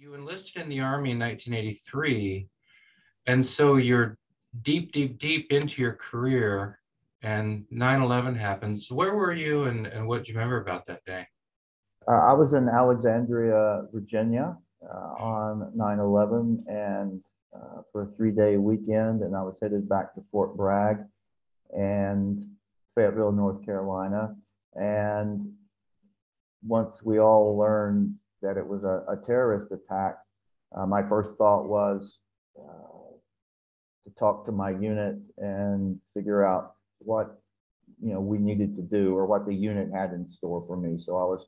You enlisted in the Army in 1983. And so you're deep, deep, deep into your career, and 9 11 happens. Where were you, and, and what do you remember about that day? Uh, I was in Alexandria, Virginia uh, on 9 11 and uh, for a three day weekend, and I was headed back to Fort Bragg and Fayetteville, North Carolina. And once we all learned that it was a, a terrorist attack, uh, my first thought was uh, to talk to my unit and figure out what you know we needed to do or what the unit had in store for me. So I was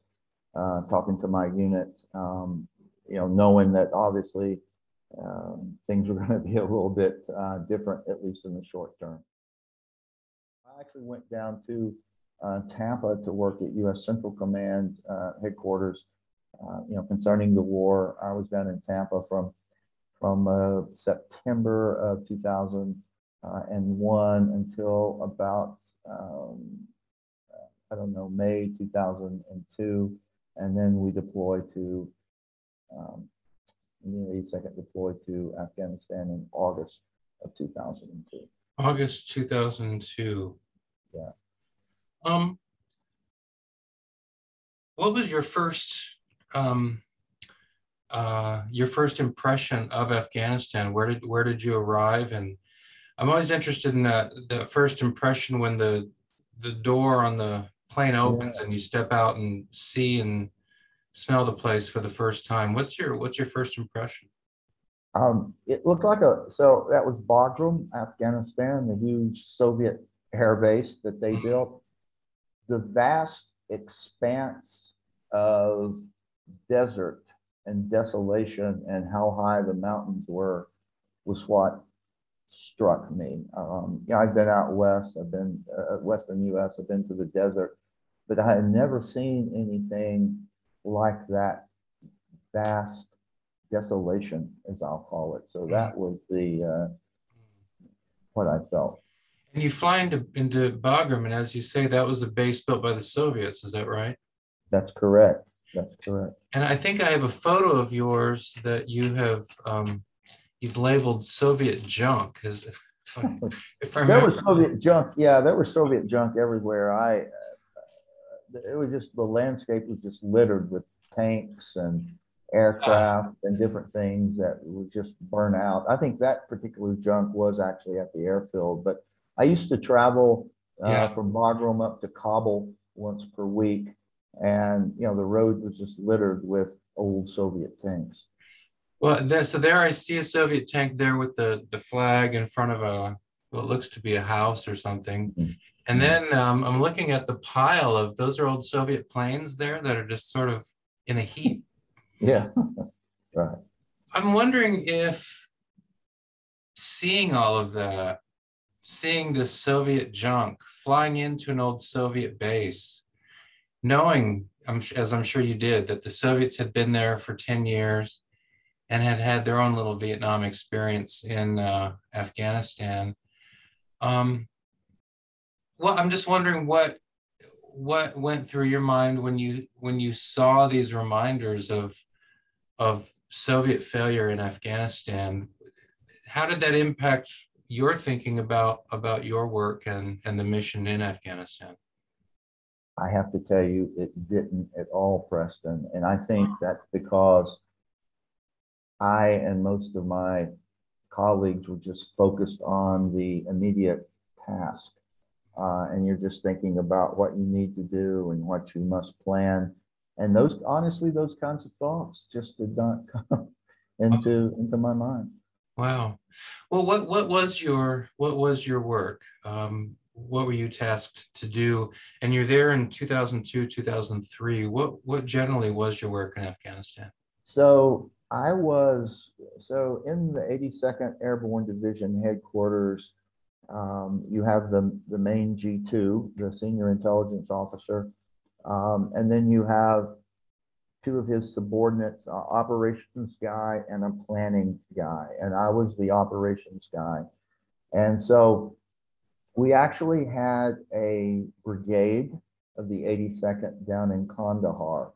uh, talking to my unit, um, you know, knowing that obviously um, things were going to be a little bit uh, different, at least in the short term. I actually went down to uh, Tampa to work at U.S. Central Command uh, headquarters. Uh, you know, concerning the war, I was down in Tampa from from uh, September of 2001 until about um, I don't know May 2002, and then we deployed to um, the 82nd deployed to Afghanistan in August of 2002. August 2002. Yeah. Um, what was your first um, uh, your first impression of Afghanistan? Where did where did you arrive? And I'm always interested in that the first impression when the the door on the plane opens yeah. and you step out and see and smell the place for the first time. What's your what's your first impression? Um, it looked like a so that was Bagram, Afghanistan, the huge Soviet air base that they mm-hmm. built. The vast expanse of desert and desolation and how high the mountains were was what struck me. Um, you know, I've been out west, I've been uh, western U.S., I've been to the desert, but I had never seen anything like that vast desolation, as I'll call it. So that was the uh, what I felt. And you fly into, into Bagram, and as you say, that was a base built by the Soviets. Is that right? That's correct. That's correct. And I think I have a photo of yours that you have um, you've labeled Soviet junk. Is if I, if I remember. there was Soviet junk. Yeah, there was Soviet junk everywhere. I uh, it was just the landscape was just littered with tanks and aircraft and different things that would just burn out. I think that particular junk was actually at the airfield, but I used to travel uh, yeah. from Bagram up to Kabul once per week, and you know the road was just littered with old Soviet tanks. Well, there, so there I see a Soviet tank there with the the flag in front of a what looks to be a house or something. Mm-hmm. And then um, I'm looking at the pile of those are old Soviet planes there that are just sort of in a heap. Yeah, right. I'm wondering if seeing all of that seeing this Soviet junk flying into an old Soviet base, knowing, as I'm sure you did, that the Soviets had been there for 10 years and had had their own little Vietnam experience in uh, Afghanistan. Um, well, I'm just wondering what what went through your mind when you when you saw these reminders of of Soviet failure in Afghanistan. How did that impact your thinking about about your work and and the mission in Afghanistan. I have to tell you, it didn't at all, Preston, and I think that's because I and most of my colleagues were just focused on the immediate task. Uh, and you're just thinking about what you need to do and what you must plan. And those, honestly, those kinds of thoughts just did not come into into my mind. Wow. Well, what what was your what was your work? Um, what were you tasked to do? And you're there in 2002, 2003. What what generally was your work in Afghanistan? So I was so in the 82nd Airborne Division headquarters. Um, you have the the main G2, the senior intelligence officer, um, and then you have two of his subordinates, uh, operations guy and a planning guy. And I was the operations guy. And so we actually had a brigade of the 82nd down in Kandahar.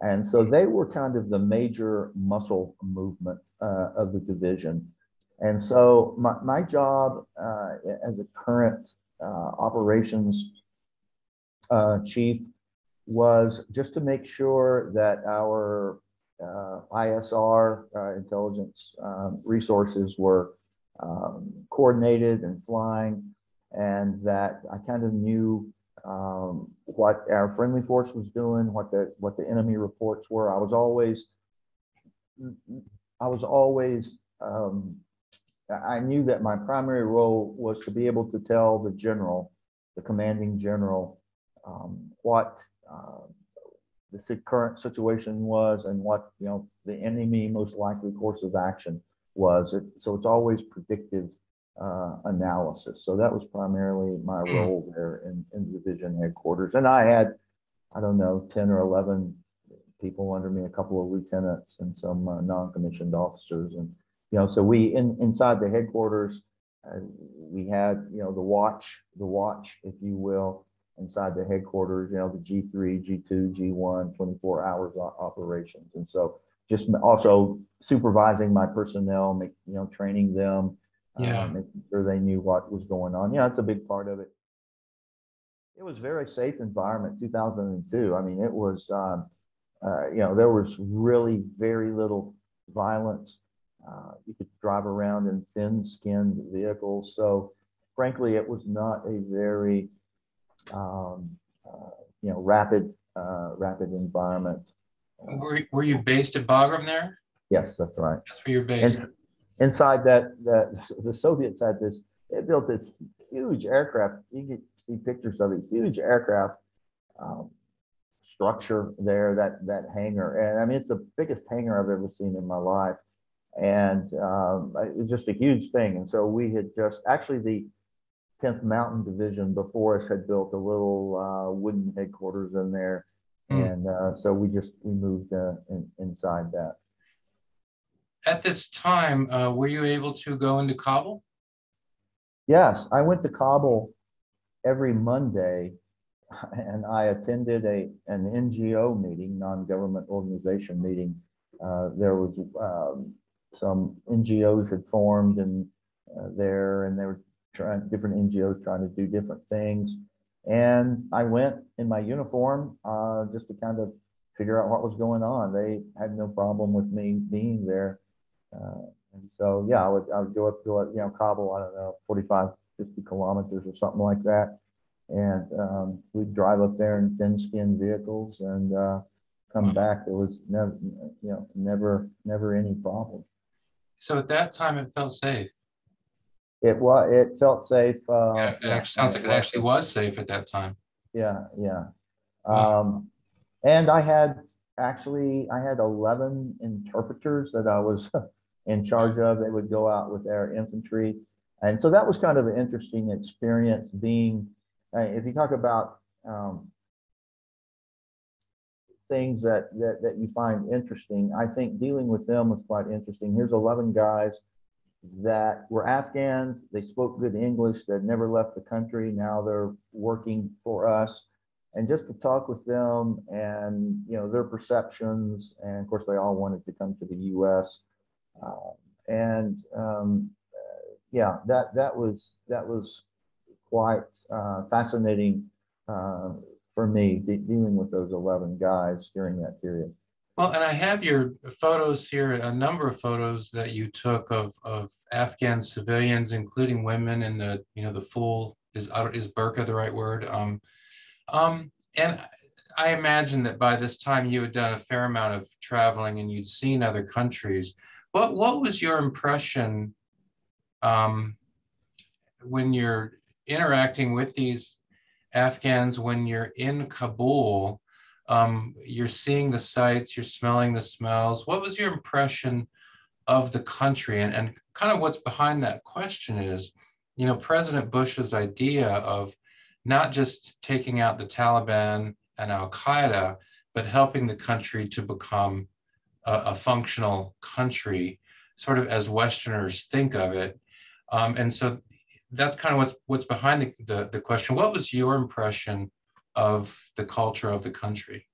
And so they were kind of the major muscle movement uh, of the division. And so my, my job uh, as a current uh, operations uh, chief was just to make sure that our uh, ISR uh, intelligence um, resources were um, coordinated and flying, and that I kind of knew um, what our friendly force was doing, what the what the enemy reports were. I was always I was always um, I knew that my primary role was to be able to tell the general, the commanding general, um, what uh, the current situation was and what you know the enemy most likely course of action was. It, so it's always predictive uh, analysis. So that was primarily my hmm. role there in, in division headquarters. And I had, I don't know, 10 or 11 people under me, a couple of lieutenants and some uh, non-commissioned officers. And, you know, so we, in, inside the headquarters, uh, we had, you know, the watch, the watch, if you will, inside the headquarters, you know, the G3, G2, G1, 24 hours operations. And so just also supervising my personnel, make, you know, training them, yeah. uh, making sure they knew what was going on. Yeah, that's a big part of it. It was very safe environment, 2002. I mean, it was, um, uh, you know, there was really very little violence. Uh, you could drive around in thin-skinned vehicles. So, frankly, it was not a very, um, uh, you know, rapid, uh, rapid environment. Were, were you based at Bagram there? Yes, that's right. That's where you're based. And inside that, that the Soviets had this, they built this huge aircraft. You can see pictures of it, huge aircraft um, structure there, that, that hangar. And I mean, it's the biggest hangar I've ever seen in my life. And um, it's just a huge thing. And so we had just, actually the 10th Mountain Division before us had built a little uh, wooden headquarters in there. Mm. And uh, so we just, we moved uh, in, inside that at this time, uh, were you able to go into Kabul? Yes, I went to Kabul every Monday and I attended a an NGO meeting, non-government organization meeting. Uh, there was um, some NGOs had formed and uh, there, and they were trying different NGOs trying to do different things. And I went in my uniform uh, just to kind of figure out what was going on. They had no problem with me being there. Uh, and so, yeah, I would, I would go up to, you know, Kabul, I don't know, 45, 50 kilometers or something like that. And um, we'd drive up there in thin skin vehicles and uh, come back. There was never, you know, never, never any problem. So at that time, it felt safe. It was. It felt safe. Uh, yeah, it actually sounds like it actually was safe at that time. Yeah, yeah. Um, and I had actually I had eleven interpreters that I was in charge of. They would go out with their infantry. And so that was kind of an interesting experience being, uh, if you talk about um, things that, that, that you find interesting, I think dealing with them was quite interesting. Here's 11 guys that were Afghans. They spoke good English. They'd never left the country. Now they're working for us. And just to talk with them and, you know, their perceptions. And of course, they all wanted to come to the U.S. Uh, and um, uh, yeah, that that was that was quite uh, fascinating uh, for me de dealing with those eleven guys during that period. Well, and I have your photos here, a number of photos that you took of, of Afghan civilians, including women in the, you know, the full, is, is burqa the right word? Um, um, and I imagine that by this time you had done a fair amount of traveling and you'd seen other countries. What what was your impression um, when you're interacting with these Afghans when you're in Kabul? Um, you're seeing the sights, you're smelling the smells. What was your impression of the country? And, and kind of what's behind that question is, you know, President Bush's idea of not just taking out the Taliban and Al Qaeda, but helping the country to become a, a functional country, sort of as Westerners think of it. Um, and so that's kind of what's what's behind the, the, the question. What was your impression of the culture of the country?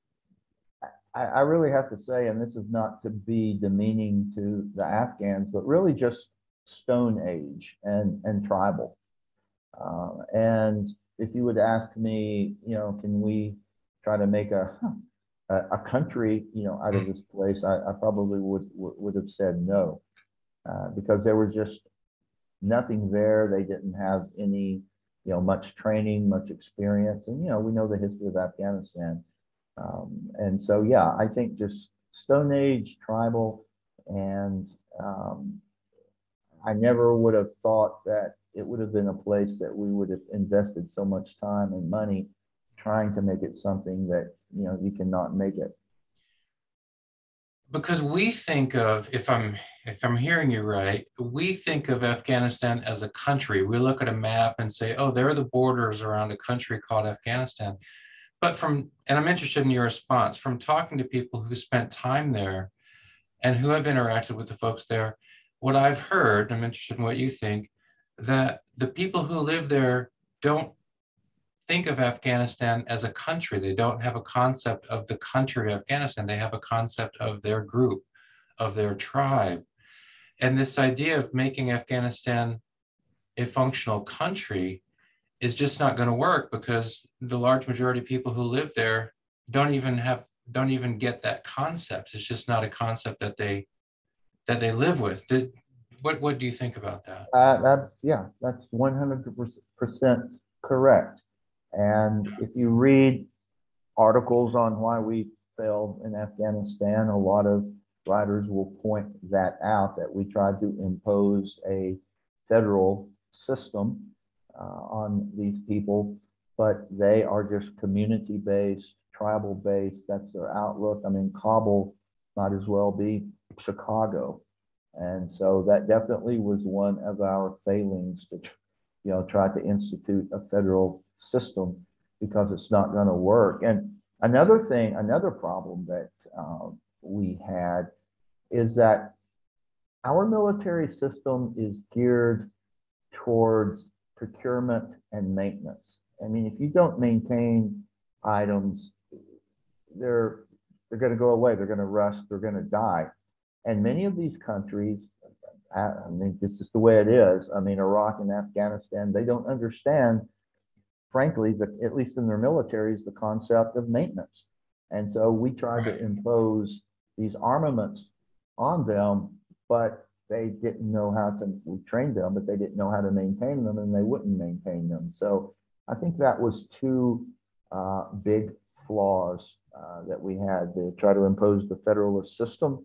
I, I really have to say, and this is not to be demeaning to the Afghans, but really just Stone Age and, and tribal. Uh, and if you would ask me, you know, can we try to make a a, a country, you know, out of this place, I, I probably would, would would have said no, uh, because there was just nothing there. They didn't have any, you know, much training, much experience, and you know, we know the history of Afghanistan. Um, and so, yeah, I think just Stone Age, tribal, and um, I never would have thought that it would have been a place that we would have invested so much time and money trying to make it something that you know you cannot make it. Because we think of if i'm if i'm hearing you right we think of afghanistan as a country. We look at a map and say oh there are the borders around a country called afghanistan. But from and i'm interested in your response from talking to people who spent time there and who have interacted with the folks there what i've heard i'm interested in what you think that the people who live there don't think of afghanistan as a country. They don't have a concept of the country of afghanistan. They have a concept of their group of their tribe. And this idea of making afghanistan a functional country is just not going to work because the large majority of people who live there don't even have don't even get that concept. It's just not a concept that they that they live with. Did, what what do you think about that? Uh, that yeah that's 100% correct and if you read articles on why we failed in afghanistan a lot of writers will point that out that we tried to impose a federal system uh, on these people, but they are just community based, tribal based. That's their outlook. I mean, Kabul might as well be Chicago. And so that definitely was one of our failings to, you know, try to institute a federal system because it's not going to work. And another thing, another problem that uh, we had is that our military system is geared towards procurement and maintenance. I mean, if you don't maintain items, they're they're going to go away. They're going to rust. They're going to die. And many of these countries, I mean, this is the way it is. I mean, Iraq and Afghanistan, they don't understand, frankly, that at least in their militaries, the concept of maintenance. And so we tried to impose these armaments on them, but they didn't know how to, we trained them, but they didn't know how to maintain them and they wouldn't maintain them. So I think that was two uh, big flaws uh, that we had to try to impose the federalist system.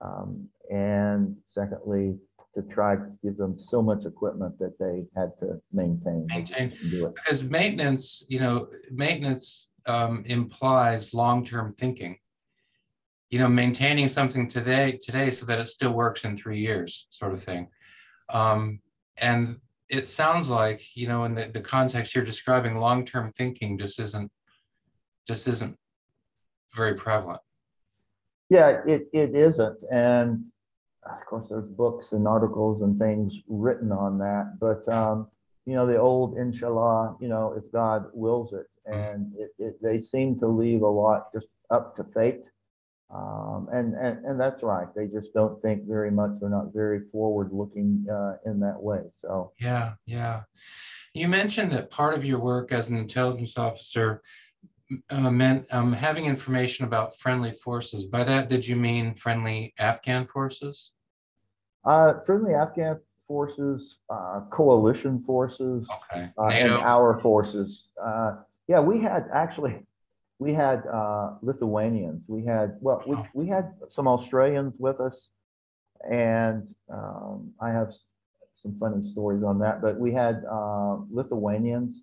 Um, and secondly, to try to give them so much equipment that they had to maintain. Maintain, because maintenance, you know, maintenance um, implies long-term thinking you know, maintaining something today today so that it still works in three years, sort of thing. Um, and it sounds like, you know, in the, the context you're describing, long-term thinking just isn't just isn't very prevalent. Yeah, it, it isn't. And of course, there's books and articles and things written on that. But, um, you know, the old inshallah, you know, if God wills it. And it, it, they seem to leave a lot just up to fate. Um, and, and, and that's right. They just don't think very much. They're not very forward looking uh, in that way. So, yeah, yeah. You mentioned that part of your work as an intelligence officer uh, meant um, having information about friendly forces. By that, did you mean friendly Afghan forces? Uh, friendly Afghan forces, uh, coalition forces, okay. Uh, and our forces. Uh, yeah, we had actually we had uh, Lithuanians. We had well, we, we had some Australians with us, and um, I have some funny stories on that. But we had uh, Lithuanians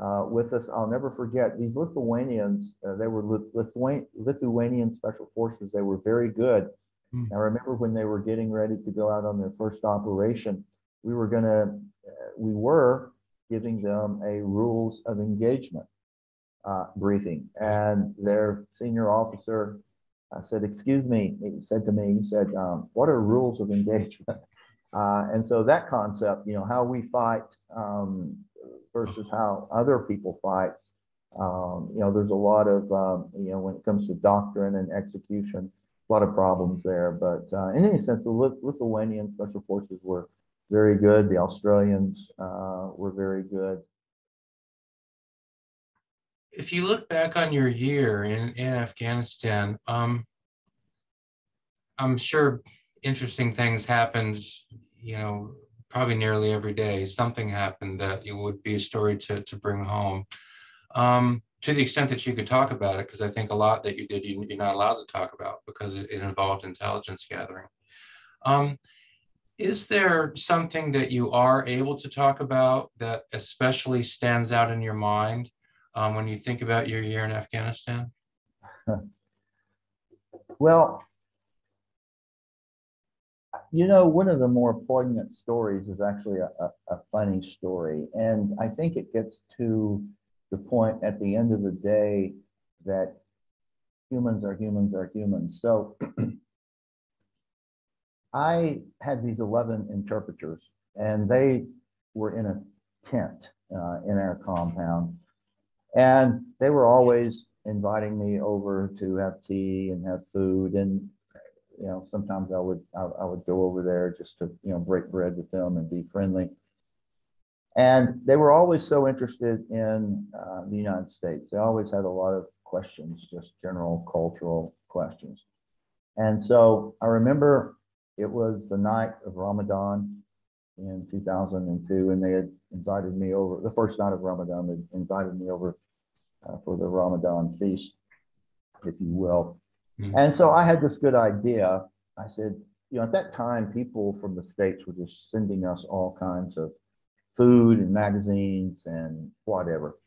uh, with us. I'll never forget these Lithuanians. Uh, they were Lithuanian, Lithuanian special forces. They were very good. Mm. I remember when they were getting ready to go out on their first operation. We were gonna, uh, we were giving them a rules of engagement uh, briefing, and their senior officer uh, said, "Excuse me," he said to me, he said, um, "What are rules of engagement?" Uh, and so that concept, you know, how we fight um, versus how other people fight, Um, you know, there's a lot of, um, you know, when it comes to doctrine and execution, a lot of problems there. But uh, in any sense, the Lithuanian special forces were very good. The Australians uh, were very good. If you look back on your year in, in Afghanistan, um, I'm sure interesting things happened, you know, probably nearly every day. Something happened that it would be a story to, to bring home. Um, to the extent that you could talk about it, because I think a lot that you did, you, are not allowed to talk about because it, it involved intelligence gathering. Um, is there something that you are able to talk about that especially stands out in your mind um, when you think about your year in Afghanistan? Well, you know, one of the more poignant stories is actually a, a, a, funny story. And I think it gets to the point at the end of the day that humans are humans are humans. So I had these 11 interpreters, and they were in a tent uh, in our compound. And they were always inviting me over to have tea and have food. And you know, sometimes I would I, I, would go over there just to you know break bread with them and be friendly. And they were always so interested in uh, the United States. They always had a lot of questions, just general cultural questions. And so I remember it was the night of Ramadan in 2002, and they had invited me over. The first night of Ramadan, they invited me over uh, for the Ramadan feast, if you will. Mm-hmm. And so I had this good idea. I said, you know, at that time, people from the States were just sending us all kinds of food and magazines and whatever.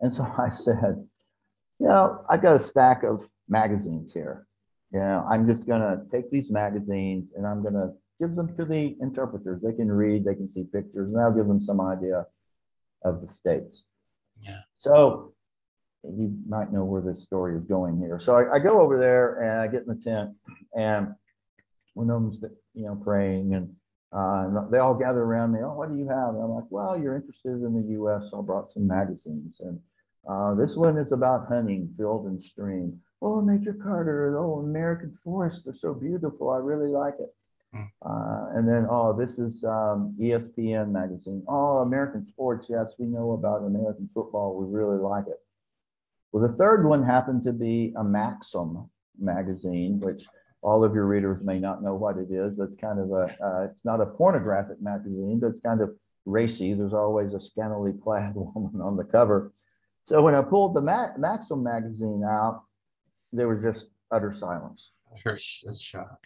And so I said, you know, I got a stack of magazines here. You know, I'm just going to take these magazines and I'm going to give them to the interpreters. They can read, they can see pictures, and I'll give them some idea of the states. Yeah. So you might know where this story is going here. So I, I go over there and I get in the tent, and one of them's you know praying, and, uh, and they all gather around me. Oh, what do you have? And I'm like, well, you're interested in the U.S. So I brought some magazines, and uh, this one is about hunting, field and stream. Oh, Major Carter, oh, American forests are so beautiful. I really like it. Hmm. Uh, and then, oh, this is um, ESPN magazine. Oh, American sports. Yes, we know about American football. We really like it. Well, the third one happened to be a Maxim magazine, which all of your readers may not know what it is. It's kind of a, uh, it's not a pornographic magazine, but it's kind of racy. There's always a scantily clad woman on the cover. So when I pulled the Ma- Maxim magazine out, there was just utter silence. That's shock.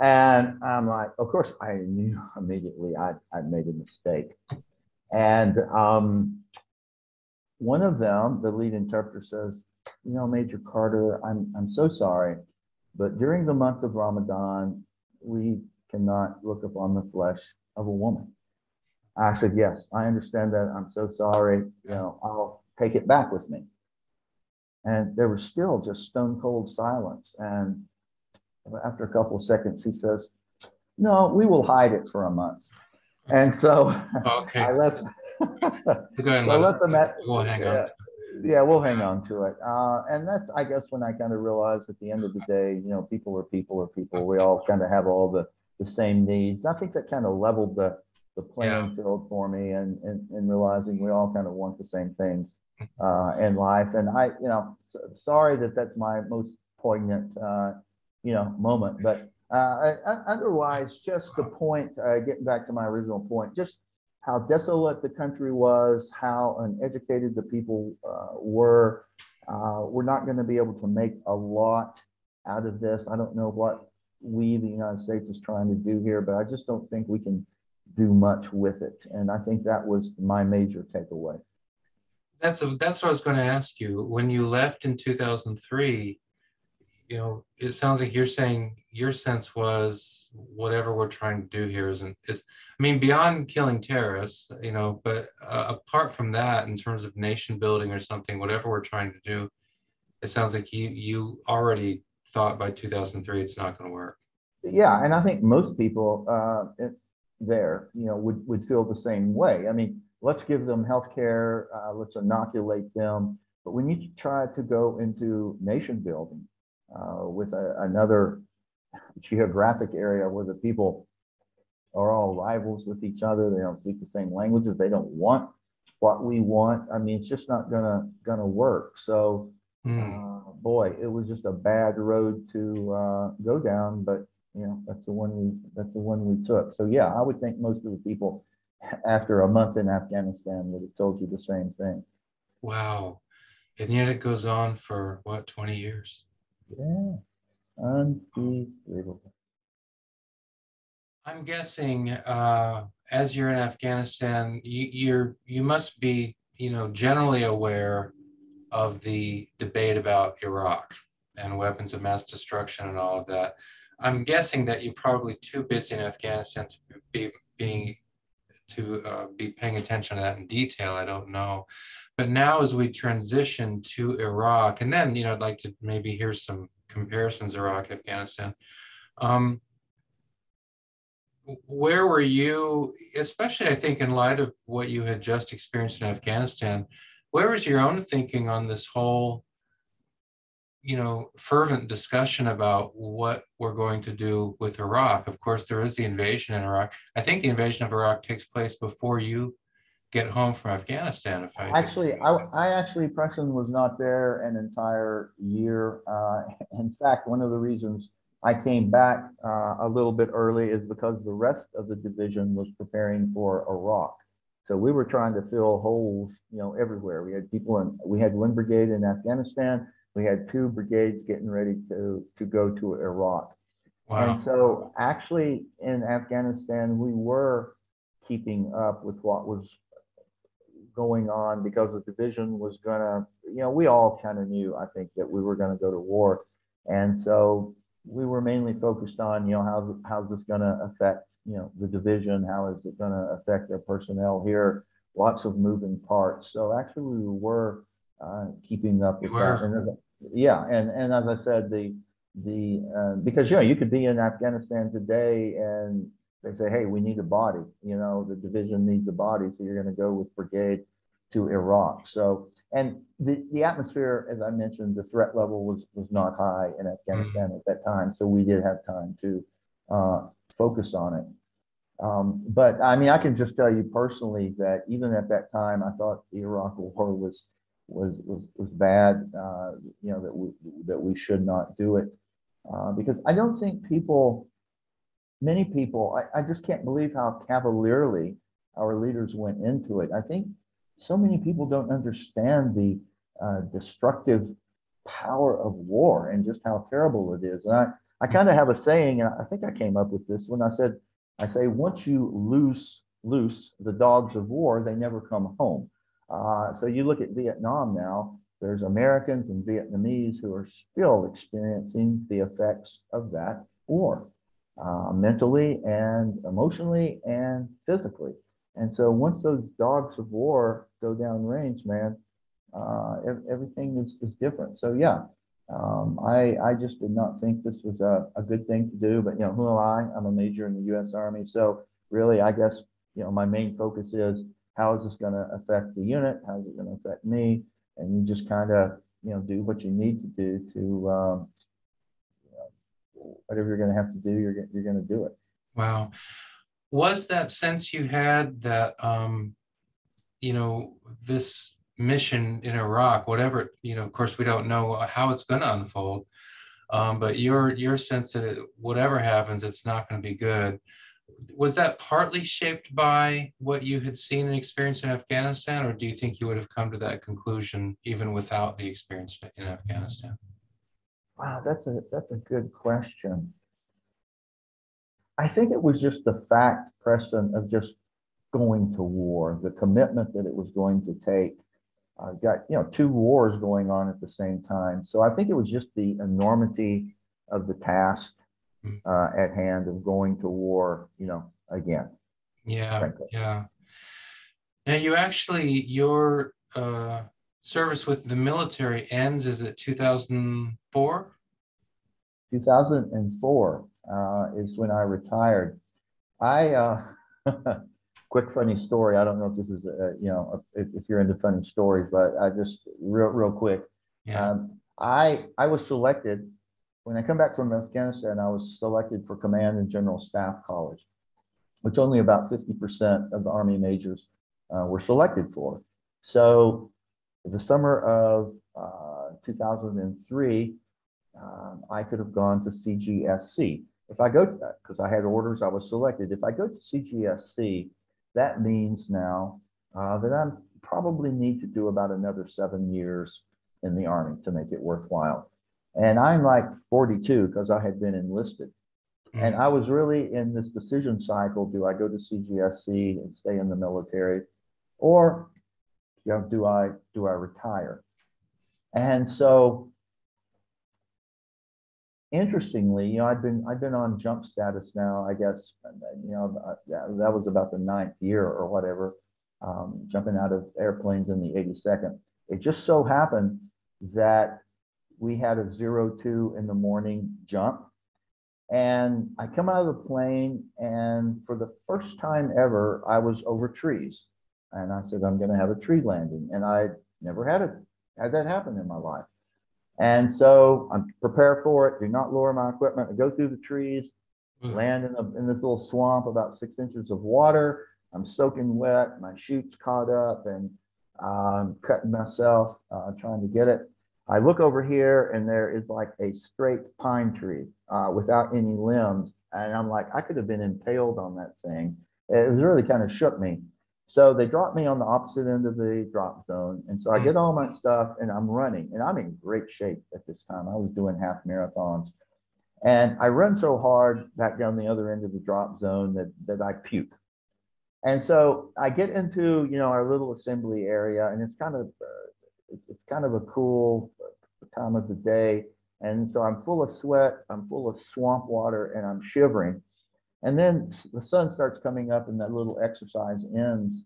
And I'm like, of course, I knew immediately I I made a mistake. And um, one of them, the lead interpreter says, you know, Major Carter, I'm, I'm so sorry, but during the month of Ramadan, we cannot look upon the flesh of a woman. I said, yes, I understand that. I'm so sorry. You know, I'll take it back with me. And there was still just stone cold silence. And after a couple of seconds, he says, no, we will hide it for a month. And so okay. I left, Go ahead let, let them at, we'll hang yeah, on. Yeah, we'll hang on to it. Uh, and that's, I guess, when I kind of realized at the end of the day, you know, people are people are people. We all kind of have all the, the same needs. I think that kind of leveled the, the playing yeah. field for me and, and, and realizing we all kind of want the same things uh, in life. And I, you know, so, sorry that that's my most poignant, uh, you know, moment. But uh, otherwise, just the point, uh, getting back to my original point, just how desolate the country was, how uneducated the people uh, were. Uh, we're not going to be able to make a lot out of this. I don't know what we, the United States, is trying to do here, but I just don't think we can do much with it. And I think that was my major takeaway. That's a, that's what I was going to ask you. When you left in 2003, you know, it sounds like you're saying your sense was whatever we're trying to do here isn't is. I mean, beyond killing terrorists, you know, but uh, apart from that, in terms of nation building or something, whatever we're trying to do, it sounds like you you already thought by 2003 it's not going to work. Yeah, and I think most people uh, there, you know, would would feel the same way. I mean, let's give them health care, uh, let's inoculate them But when you try to go into nation building uh, with a, another geographic area where the people are all rivals with each other, they don't speak the same languages, they don't want what we want. I mean, it's just not gonna gonna work. So, Mm. uh, boy, it was just a bad road to uh, go down. But you know, that's the one we that's the one we took. So yeah, I would think most of the people after a month in Afghanistan would have told you the same thing. Wow. And yet it goes on for what, 20 years? Yeah, unbelievable. I'm guessing uh, as you're in Afghanistan, you, you're you must be you know generally aware of the debate about Iraq and weapons of mass destruction and all of that. I'm guessing that you're probably too busy in Afghanistan to be being to uh, be paying attention to that in detail. I don't know, but now as we transition to Iraq, and then you know I'd like to maybe hear some comparisons Iraq Afghanistan. Um, where were you, especially I think in light of what you had just experienced in Afghanistan, where was your own thinking on this whole, you know, fervent discussion about what we're going to do with Iraq? Of course, there is the invasion in Iraq. I think the invasion of Iraq takes place before you get home from Afghanistan. If I actually, I, I actually Preston was not there an entire year. Uh, in fact, one of the reasons I came back uh, a little bit early is because the rest of the division was preparing for Iraq. So we were trying to fill holes, you know, everywhere. We had people in, we had one brigade in Afghanistan. We had two brigades getting ready to, to go to Iraq. wow, And so actually in Afghanistan, we were keeping up with what was going on because the division was gonna, you know, we all kind of knew, I think, that we were gonna go to war. And so we were mainly focused on, you know, how, how's this gonna affect, you know, the division? How is it gonna affect their personnel here? Lots of moving parts. So actually we were uh, keeping up with that. And, Yeah, and, and as I said, the, the, uh, because, you know, you could be in Afghanistan today and they say, hey, we need a body, you know, the division needs a body, so you're gonna go with brigade to Iraq. So, and the, the atmosphere, as I mentioned, the threat level was, was not high in Afghanistan at that time, so we did have time to uh, focus on it. Um, but I mean, I can just tell you personally that even at that time, I thought the Iraq War was was was, was bad. Uh, you know that we that we should not do it uh, because I don't think people, many people, I, I just can't believe how cavalierly our leaders went into it. I think so many people don't understand the uh, destructive power of war and just how terrible it is. And I, I kind of have a saying, and I think I came up with this when I said, I say, once you loose loose the dogs of war, they never come home. Uh, so you look at Vietnam now. There's Americans and Vietnamese who are still experiencing the effects of that war, uh, mentally and emotionally and physically. And so once those dogs of war go down range, man, uh, everything is, is different. So yeah, um, I, I just did not think this was a, a good thing to do, but you know, who am I? I'm a major in the U.S. Army. So really, I guess, you know, my main focus is how is this going to affect the unit? How is it going to affect me? And you just kind of, you know, do what you need to do to, um, whatever you're going to have to do, you're, you're going to do it. wow. Was that sense you had that, um, you know, this mission in Iraq, whatever, you know, of course, we don't know how it's going to unfold. Um, but your your sense that it, whatever happens, it's not going to be good. Was that partly shaped by what you had seen and experienced in Afghanistan, or do you think you would have come to that conclusion even without the experience in Afghanistan? Wow, that's a that's a good question. I think it was just the fact, Preston, of just going to war, the commitment that it was going to take. Uh, got you know two wars going on at the same time, so I think it was just the enormity of the task Mm. uh, at hand of going to war. You know, again. Yeah, Frankly. yeah. Now you actually your uh, service with the military ends is it 2004? 2004 uh, is when I retired. I uh, quick funny story. I don't know if this is, uh, you know, if, if you're into funny stories, but I just real, real quick. Yeah. Um, I, I was selected, when I come back from Afghanistan, I was selected for Command and General Staff College, which only about 50% of the Army majors uh, were selected for. So the summer of uh, 2003, um, I could have gone to CGSC. If I go to that, because I had orders, I was selected. If I go to CGSC, that means now uh, that I probably need to do about another seven years in the Army to make it worthwhile. And I'm like 42 because I had been enlisted. And Mm. I was really in this decision cycle. Do I go to CGSC and stay in the military? Or you know, do I do I retire? And so interestingly, you know, I've been I've been on jump status now, I guess, you know, uh, that, was about the ninth year or whatever, um, jumping out of airplanes in the 82nd. It just so happened that we had a zero two in the morning jump. And I come out of the plane, and for the first time ever, I was over trees. And I said, I'm going to have a tree landing. And I never had it, had that happen in my life. And so I'm prepared for it. Do not lower my equipment. I go through the trees, Mm. land in, a, in this little swamp, about six inches of water. I'm soaking wet. My chute's caught up and I'm cutting myself, uh, trying to get it. I look over here and there is like a straight pine tree uh, without any limbs. And I'm like, I could have been impaled on that thing. It was really kind of shook me. So they dropped me on the opposite end of the drop zone. And so I get all my stuff and I'm running and I'm in great shape at this time. I was doing half marathons. And I run so hard back down the other end of the drop zone that, that I puke. And so I get into, you know, our little assembly area and it's kind of, uh, it's- it's kind of a cool time of the day. And so I'm full of sweat, I'm full of swamp water and I'm shivering. And then the sun starts coming up and that little exercise ends.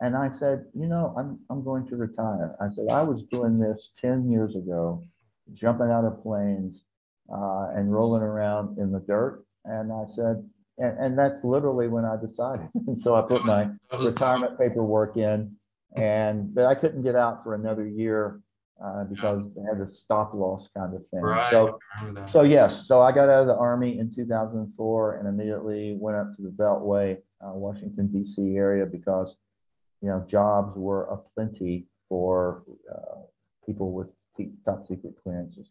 And I said, you know, I'm, I'm going to retire. I said, I was doing this 10 years ago, jumping out of planes uh, and rolling around in the dirt. And I said, and, and that's literally when I decided. And so I put my retirement paperwork in and, but I couldn't get out for another year uh, because they had a stop loss kind of thing. Right, So, I remember that. so yes, so I got out of the army in 2004 and immediately went up to the Beltway, uh, Washington DC area because, you know, jobs were aplenty for uh, people with top secret clearances.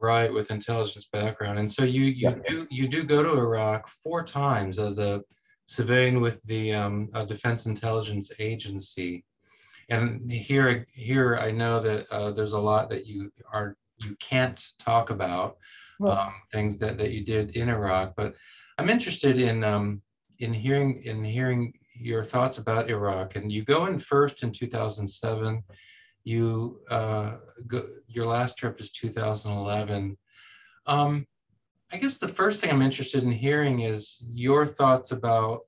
Right, with intelligence background. And so you you Yeah. do you do go to Iraq four times as a civilian with the um, uh, Defense Intelligence Agency. And here here I know that uh, there's a lot that you are you can't talk about um, things that, that you did in Iraq, but I'm interested in um, in hearing in hearing your thoughts about Iraq. And you go in first in 2007 you uh, go, your last trip is 2011. Um, I guess the first thing I'm interested in hearing is your thoughts about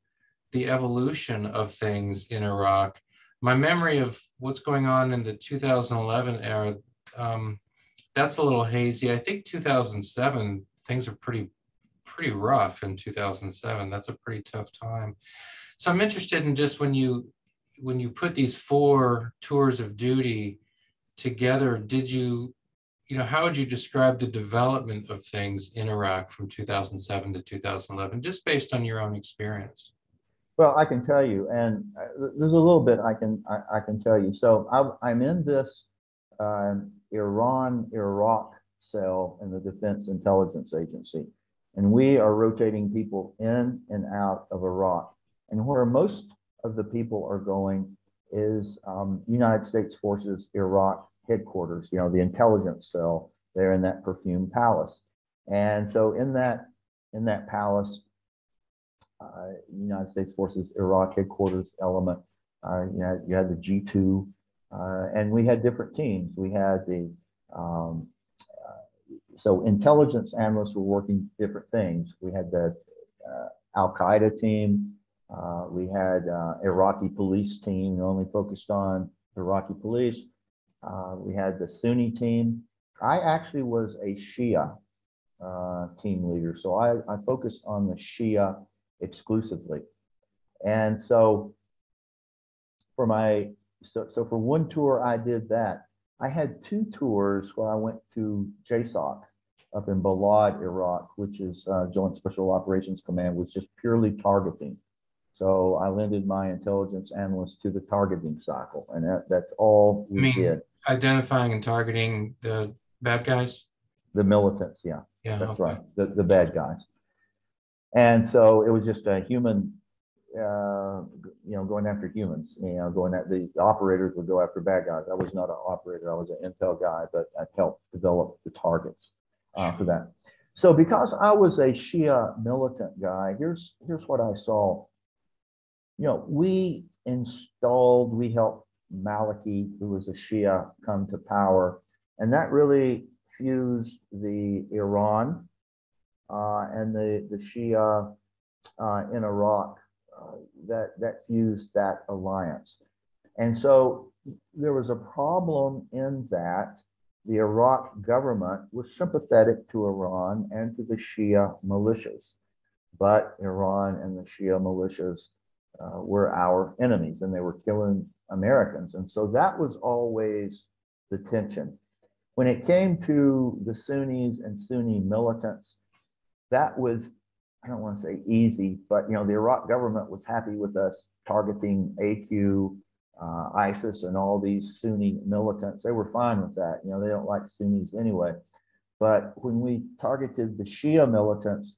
the evolution of things in Iraq. My memory of what's going on in the 2011 era, um, that's a little hazy. I think 2007 things are pretty pretty rough in 2007. That's a pretty tough time. So I'm interested in just when you when you put these four tours of duty together, did you, you know, how would you describe the development of things in Iraq from 2007 to 2011, just based on your own experience? Well, I can tell you, and uh, there's a little bit I can I, I can tell you. So I, I'm in this um, Iran Iraq cell in the Defense Intelligence Agency, and we are rotating people in and out of Iraq. And where most of the people are going is um, United States Forces Iraq headquarters. You know, the intelligence cell there in that perfume palace. And so in that in that palace, United States Forces Iraq headquarters element. Uh, you, had, you had the G2, uh, and we had different teams. We had the, um, uh, so intelligence analysts were working different things. We had the uh, Al Qaeda team, uh, we had uh, Iraqi police team, only focused on Iraqi police. Uh, we had the Sunni team. I actually was a Shia uh, team leader, so I, I focused on the Shia exclusively. And so for my, so, so for one tour, I did that. I had two tours where I went to JSOC up in Balad, Iraq, which is uh, Joint Special Operations Command, was just purely targeting. So I lended my intelligence analyst to the targeting cycle, and that, that's all we mean- did. Identifying and targeting the bad guys. The militants, yeah. Yeah. That's okay. right, the, the bad guys. And so it was just a human, uh, you know, going after humans, you know, going at the operators would go after bad guys. I was not an operator, I was an intel guy, but I helped develop the targets uh, for that. So because I was a Shia militant guy, here's, here's what I saw. You know, we installed, we helped Maliki, who was a Shia, come to power. And that really fused the Iran uh, and the, the Shia uh, in Iraq, uh, that, that fused that alliance. And so there was a problem in that the Iraq government was sympathetic to Iran and to the Shia militias. But Iran and the Shia militias uh, were our enemies and they were killing Americans. And so that was always the tension. When it came to the Sunnis and Sunni militants, that was, I don't want to say easy, but you know, the Iraq government was happy with us targeting AQ, uh, ISIS, and all these Sunni militants. They were fine with that. You know, they don't like Sunnis anyway. But when we targeted the Shia militants,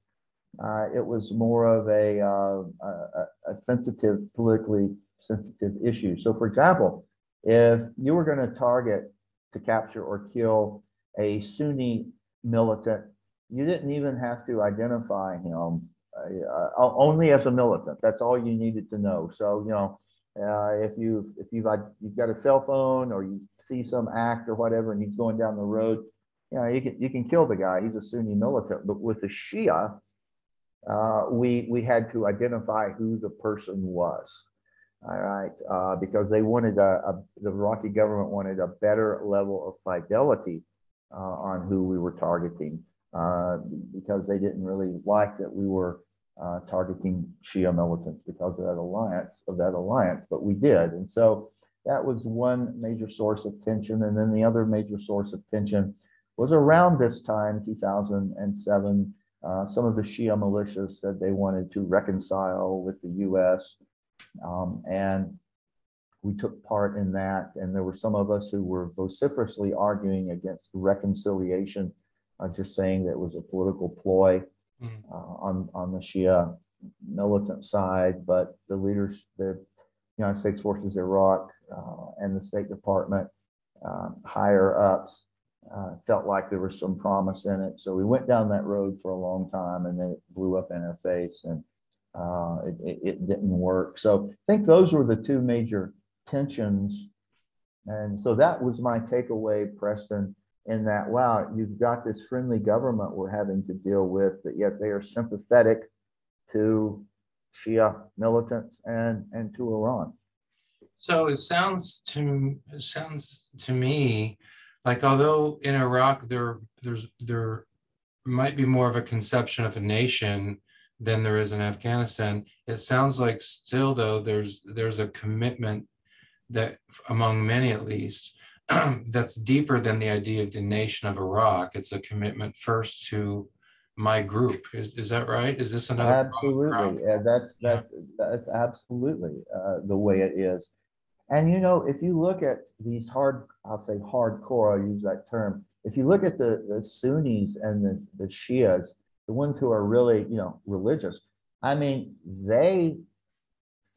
uh, it was more of a, uh, a, a sensitive, politically sensitive issue. So, for example, if you were going to target to capture or kill a Sunni militant, you didn't even have to identify him uh, uh, only as a militant. That's all you needed to know. So, you know, uh, if you if you've got, you've got a cell phone or you see some act or whatever, and he's going down the road, you know, you can you can kill the guy. He's a Sunni militant. But with the Shia, uh, we we had to identify who the person was. All right, uh, because they wanted a, a, the Iraqi government wanted a better level of fidelity uh, on who we were targeting, uh, because they didn't really like that we were uh, targeting Shia militants because of that alliance of that alliance, but we did, and so that was one major source of tension, and then the other major source of tension was around this time, 2007. Uh, some of the Shia militias said they wanted to reconcile with the U.S. Um, and we took part in that. And there were some of us who were vociferously arguing against reconciliation, uh, just saying that it was a political ploy Mm. uh, on, on the Shia militant side. But the leaders, the United States Forces Iraq uh, and the State Department, um, higher ups, uh, felt like there was some promise in it. So we went down that road for a long time and then it blew up in our face and uh, it, it, it didn't work. So I think those were the two major tensions. And so that was my takeaway, Preston, in that, wow, you've got this friendly government we're having to deal with, but yet they are sympathetic to Shia militants and, and to Iran. So it sounds to it sounds to me like although in Iraq there there's there might be more of a conception of a nation than there is in Afghanistan, it sounds like still though there's there's a commitment that among many at least that's deeper than the idea of the nation of Iraq. It's a commitment first to my group. Is is that right? Is this another Absolutely, yeah, that's, that's, that's absolutely uh, the way it is. And you know, if you look at these hard, I'll say hardcore, I'll use that term. If you look at the, the Sunnis and the, the Shias, the ones who are really, you know, religious, I mean, they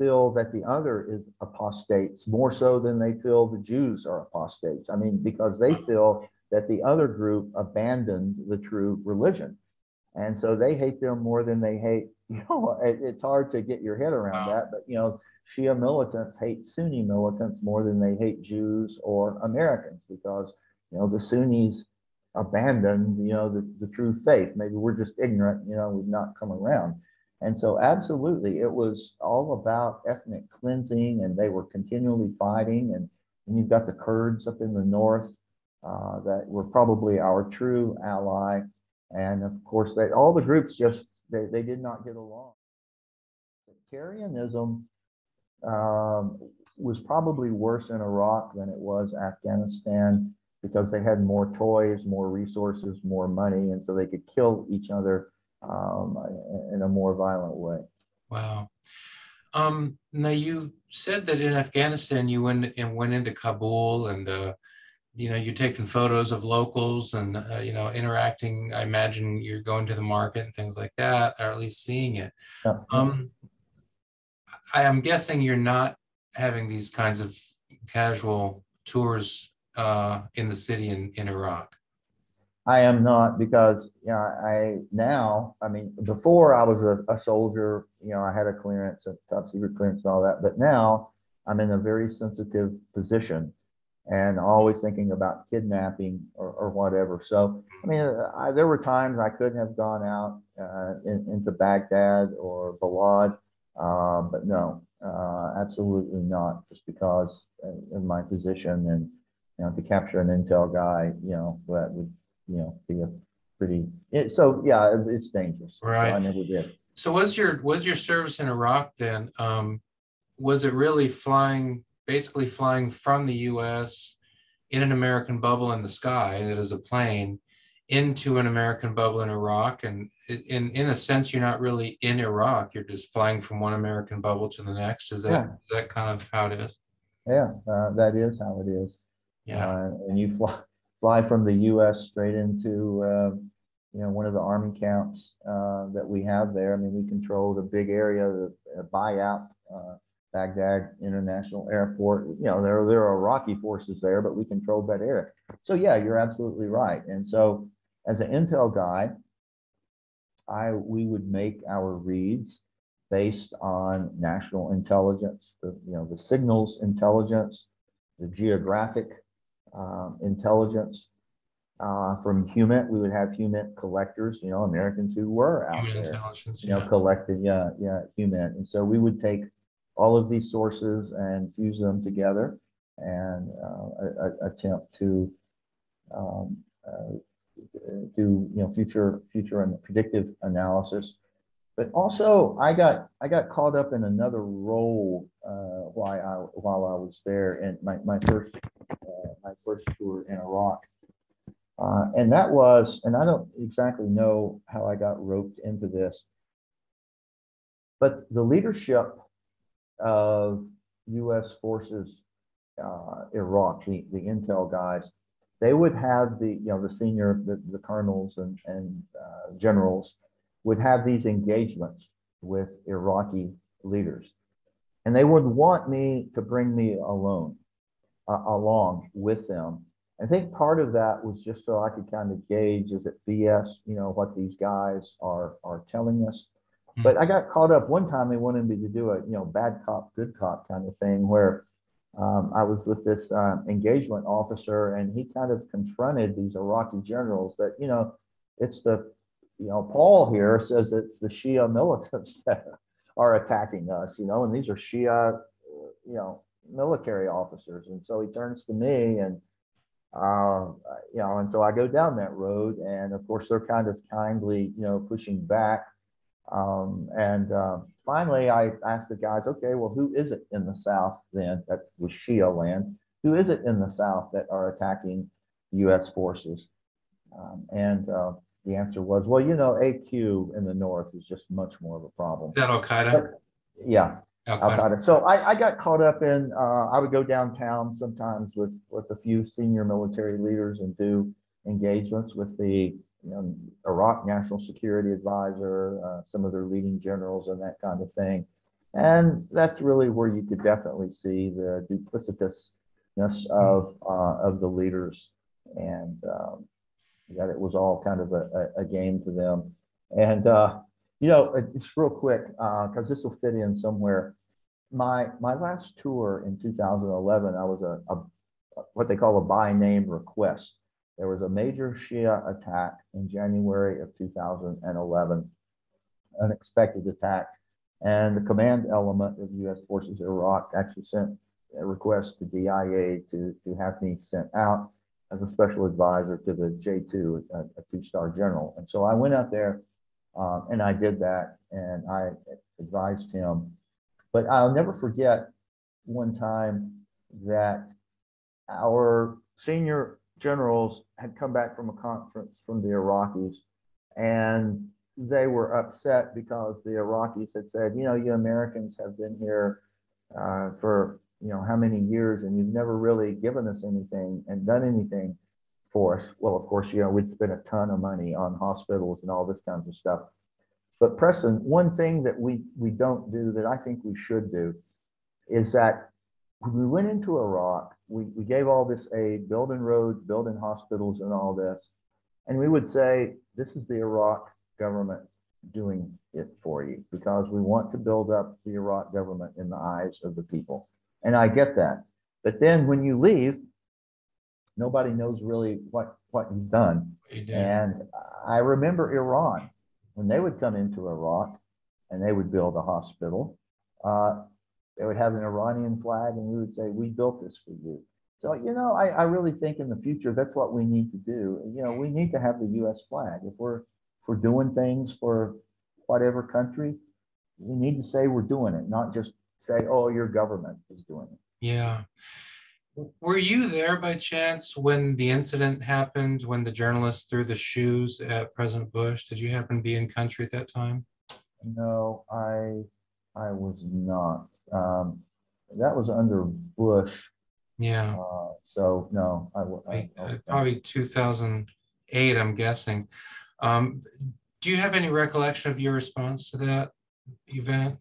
feel that the other is apostates more so than they feel the Jews are apostates. I mean, because they feel that the other group abandoned the true religion. And so they hate them more than they hate, you know, it, it's hard to get your head around Wow. that, but you know, Shia militants hate Sunni militants more than they hate Jews or Americans because, you know, the Sunnis abandoned, you know, the, the true faith. Maybe we're just ignorant, you know, we've not come around. And so absolutely, it was all about ethnic cleansing and they were continually fighting. And, and you've got the Kurds up in the north uh, that were probably our true ally. And of course, they, all the groups just, they, they did not get along. sectarianism um, was probably worse in Iraq than it was Afghanistan because they had more toys, more resources, more money, and so they could kill each other um, in a more violent way. Wow. Um, now you said that in Afghanistan you went and went into Kabul and uh, you know you're taking photos of locals and uh, you know interacting. I imagine you're going to the market and things like that, or at least seeing it. Yeah. Um, I am guessing you're not having these kinds of casual tours uh, in the city in, in Iraq. I am not because you know I now I mean before I was a, a, soldier you know I had a clearance a top secret clearance and all that but now I'm in a very sensitive position and always thinking about kidnapping or, or whatever. So I mean I, there were times I could have gone out uh, in, into Baghdad or Balad uh, but no uh, absolutely not just because of my position and you know to capture an intel guy you know that would you know, be a pretty, it, so yeah, it's dangerous. So Right. I never did. So was your was your service in Iraq then? Um, was it really flying, basically flying from the U.S. in an American bubble in the sky, that is a plane, into an American bubble in Iraq, and in in a sense, you're not really in Iraq. You're just flying from one American bubble to the next. Is that Yeah. is that kind of how it is? Yeah, uh, that is how it is. Yeah. Uh, and you fly, fly from the U.S. straight into uh, you know one of the army camps uh, that we have there. I mean, we control the big area, the uh, BIAP, uh, Baghdad International Airport. You know, there there are Iraqi forces there, but we controlled that area. So yeah, you're absolutely right. And so as an intel guy, I we would make our reads based on national intelligence, the you know the signals intelligence, the geographic um, intelligence uh, from HUMINT. We would have HUMINT collectors, you know, Americans who were out Human there, intelligence. you know, Yeah. collected, yeah, yeah, HUMINT. And so we would take all of these sources and fuse them together and uh, a- a- attempt to um, uh, do, you know, future, future and predictive analysis. But also, I got I got caught up in another role uh, while I while I was there, and my my first my first tour in Iraq, uh, and that was, and I don't exactly know how I got roped into this, but the leadership of U.S. forces uh, Iraq, the the intel guys, they would have the you know the senior the, the colonels and and uh, generals would have these engagements with Iraqi leaders. And they would want me to bring me alone, uh, along with them. I think part of that was just so I could kind of gauge is it BS, you know, what these guys are are telling us. But I got caught up one time. They wanted me to do a you know bad cop, good cop kind of thing where um, I was with this um, engagement officer and he kind of confronted these Iraqi generals that you know it's the you know, Paul here says it's the Shia militants that are attacking us, you know, and these are Shia, you know, military officers. And so he turns to me and, uh, you know, and so I go down that road. And of course, they're kind of kindly, you know, pushing back. Um, and uh, finally, I asked the guys, okay, well, who is it in the South then? That's with Shia land. Who is it in the South that are attacking U.S. forces? Um, and uh, the answer was, well, you know, AQ in the north is just much more of a problem. Is that Al Qaeda? Yeah, Qaeda. Qaeda. So I, I got caught up in, uh, I would go downtown sometimes with, with a few senior military leaders and do engagements with the, you know, Iraq National Security Advisor, uh, some of their leading generals and that kind of thing. And that's really where you could definitely see the duplicitousness of, uh, of the leaders. And, um, that it was all kind of a, a, a game to them. And, uh, you know, it's real quick, uh, because this will fit in somewhere. My, my last tour in 2011, I was a, a, what they call a by name request. There was a major Shia attack in January of 2011, unexpected attack. And the command element of US forces in Iraq actually sent a request to DIA to, to have me sent out as a special advisor to the J2, a, a two-star general. And so I went out there Um, and I did that and I advised him. But I'll never forget one time that our senior generals had come back from a conference from the Iraqis and they were upset because the Iraqis had said, you know, you Americans have been here uh, for, you know, how many years and you've never really given us anything and done anything for us. Well, of course, you know, we'd spend a ton of money on hospitals and all this kinds of stuff. But Preston, one thing that we, we don't do that I think we should do is that we went into Iraq, we, we gave all this aid, building roads, building hospitals and all this. And we would say, this is the Iraq government doing it for you because we want to build up the Iraq government in the eyes of the people. And I get that. But then when you leave, nobody knows really what, what you've done. And I remember Iran, when they would come into Iraq and they would build a hospital, uh, they would have an Iranian flag and we would say, we built this for you. So, you know, I, I really think in the future, that's what we need to do. You know, we need to have the US flag. If we're, if we're doing things for whatever country, we need to say we're doing it, not just say, oh, your government is doing it. Yeah. Were you there by chance when the incident happened, when the journalist threw the shoes at President Bush? Did you happen to be in country at that time? No, I I was not. Um, that was under Bush. Yeah. Uh, so no, I, I, I, uh, probably 2008, I'm guessing. Um, do you have any recollection of your response to that event?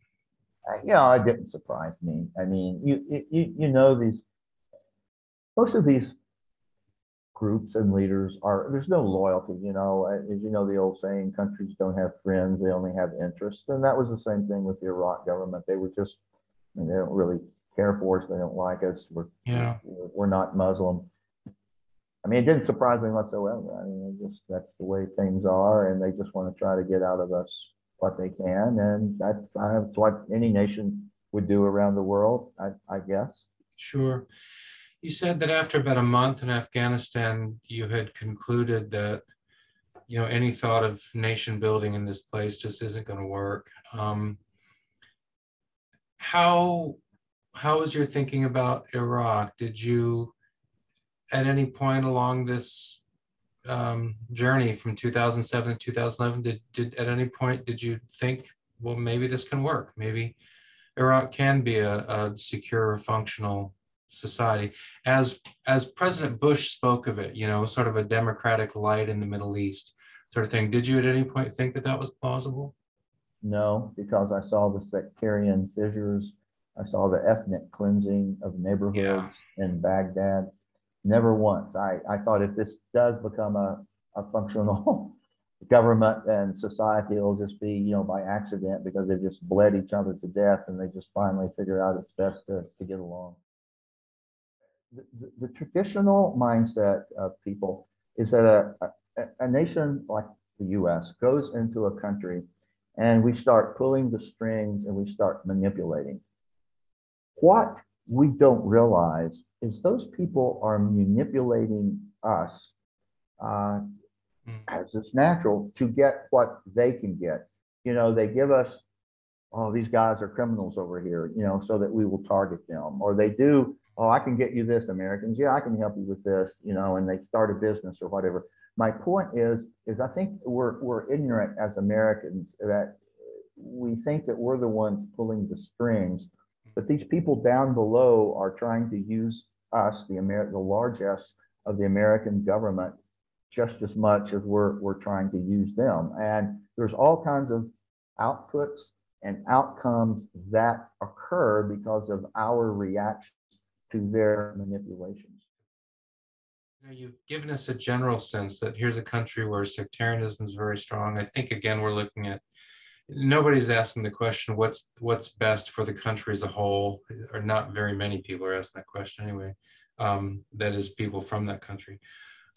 Uh, yeah, it didn't surprise me. I mean, you you you know these most of these groups and leaders are there's no loyalty you know uh, as you know the old saying countries don't have friends they only have interests. And that was the same thing with the iraq government. They were just I mean, they don't really care for us they don't like us we're yeah. we're, we're not muslim. I mean it didn't surprise me whatsoever. I mean just that's the way things are and they just want to try to get out of us what they can and that's, that's what any nation would do around the world i, I guess. Sure you said that after about a month in Afghanistan, you had concluded that you know any thought of nation building in this place just isn't going to work. Um, how how was your thinking about Iraq? Did you at any point along this um, journey from 2007 to 2011 did, did at any point did you think well maybe this can work maybe Iraq can be a, a secure functional society. As as President Bush spoke of it, you know, sort of a democratic light in the Middle East sort of thing. Did you at any point think that that was plausible? No, because I saw the sectarian fissures. I saw the ethnic cleansing of neighborhoods yeah. in Baghdad. Never once. I, I thought if this does become a, a functional government and society, it'll just be, you know, by accident because they've just bled each other to death and they just finally figure out it's best to, to get along the, the, traditional mindset of people is that a, a, a nation like the US goes into a country and we start pulling the strings and we start manipulating. What we don't realize is those people are manipulating us uh, mm. as it's natural to get what they can get. You know, they give us, oh, these guys are criminals over here, you know, so that we will target them. Or they do oh, I can get you this, Americans. Yeah, I can help you with this, you know, and they start a business or whatever. My point is, is I think we're we're ignorant as Americans that we think that we're the ones pulling the strings, but these people down below are trying to use us, the Amer the largesse of the American government, just as much as we're we're trying to use them. And there's all kinds of outputs and outcomes that occur because of our reaction to their manipulations. You've given us a general sense that here's a country where sectarianism is very strong. I think again we're looking at nobody's asking the question what's what's best for the country as a whole, or not very many people are asking that question anyway. Um, that is people from that country.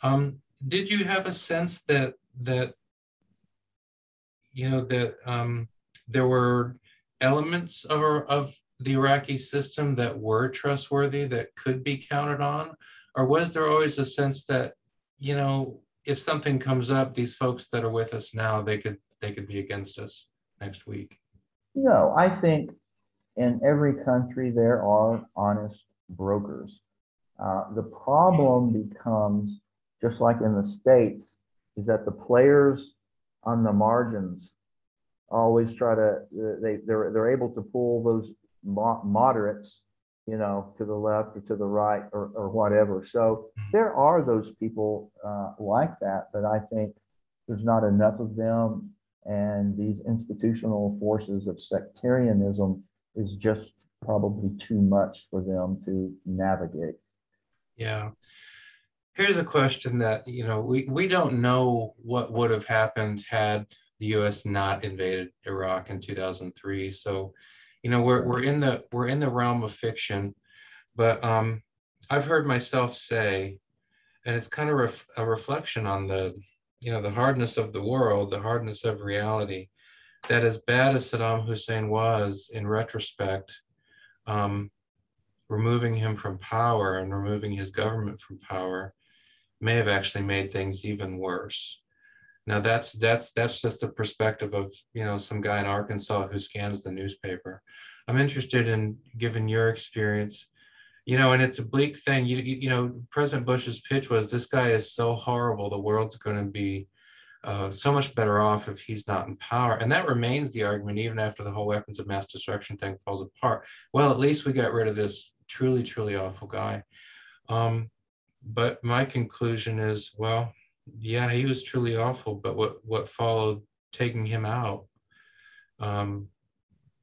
Um, did you have a sense that that you know that um, there were elements of of the Iraqi system that were trustworthy, that could be counted on? Or was there always a sense that, you know, if something comes up, these folks that are with us now, they could they could be against us next week. No, I think in every country there are honest brokers. Uh, the problem becomes just like in the states, is that the players on the margins always try to they they're they're able to pull those moderates you know, to the left or to the right or, or whatever. So mm-hmm. there are those people uh, like that, but I think there's not enough of them. And these institutional forces of sectarianism is just probably too much for them to navigate. Yeah. Here's a question that, you know, we, we don't know what would have happened had the US not invaded Iraq in 2003. So you know we're we're in the we're in the realm of fiction but um i've heard myself say and it's kind of ref, a reflection on the you know the hardness of the world the hardness of reality that as bad as saddam hussein was in retrospect um, removing him from power and removing his government from power may have actually made things even worse now that's that's that's just the perspective of you know some guy in Arkansas who scans the newspaper. I'm interested in given your experience, you know, and it's a bleak thing. You you, know, President Bush's pitch was this guy is so horrible, the world's going to be uh, so much better off if he's not in power. And that remains the argument even after the whole weapons of mass destruction thing falls apart. Well, at least we got rid of this truly, truly awful guy. Um, but my conclusion is, well, yeah, he was truly awful. But what what followed taking him out um,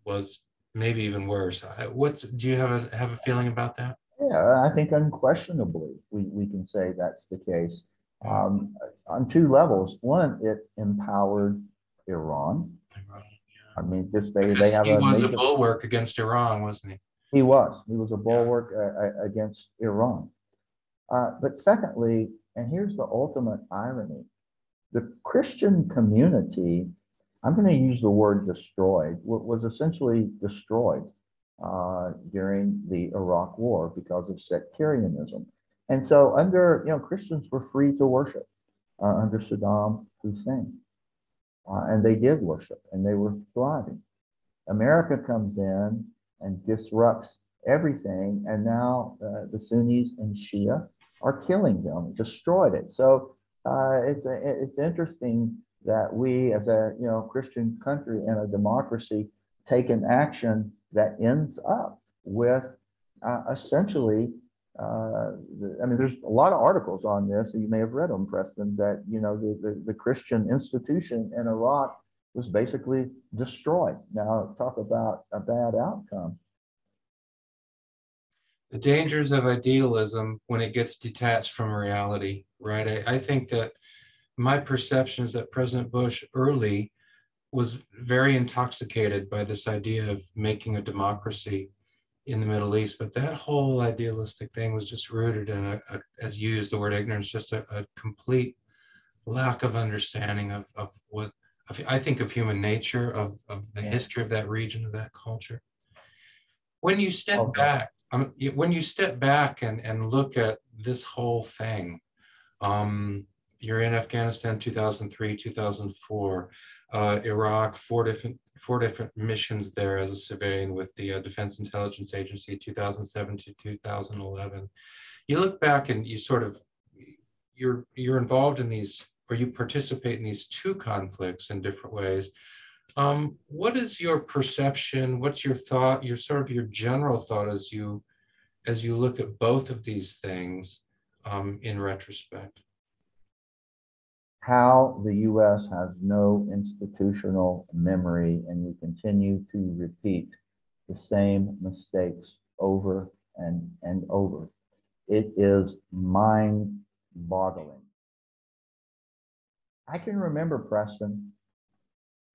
was maybe even worse. What's do you have a have a feeling about that? Yeah, I think unquestionably we, we can say that's the case um, on two levels. One, it empowered Iran. Iran yeah. I mean, just they, they have he a was major, a bulwark against Iran, wasn't he? He was. He was a bulwark yeah. uh, against Iran. Uh, but secondly, and here's the ultimate irony the Christian community, I'm going to use the word destroyed, was essentially destroyed uh, during the Iraq War because of sectarianism. And so, under, you know, Christians were free to worship uh, under Saddam Hussein. Uh, and they did worship and they were thriving. America comes in and disrupts everything. And now uh, the Sunnis and Shia are killing them, destroyed it. So uh, it's a, it's interesting that we, as a you know Christian country and a democracy, take an action that ends up with uh, essentially. Uh, the, I mean, there's a lot of articles on this, you may have read them, Preston. That you know the, the, the Christian institution in Iraq was basically destroyed. Now, talk about a bad outcome the dangers of idealism when it gets detached from reality, right? I, I think that my perception is that President Bush early was very intoxicated by this idea of making a democracy in the Middle East. But that whole idealistic thing was just rooted in, a, a as you use the word ignorance, just a, a complete lack of understanding of, of what I think of human nature, of, of the history of that region, of that culture. When you step okay. back um, when you step back and, and look at this whole thing, um, you're in Afghanistan 2003, 2004, uh, Iraq, four different four different missions there as a civilian with the uh, Defense Intelligence Agency 2007 to 2011. You look back and you sort of you're you're involved in these or you participate in these two conflicts in different ways. Um, what is your perception? What's your thought? Your sort of your general thought as you as you look at both of these things um, in retrospect? How the U.S. has no institutional memory, and we continue to repeat the same mistakes over and and over. It is mind boggling. I can remember, Preston,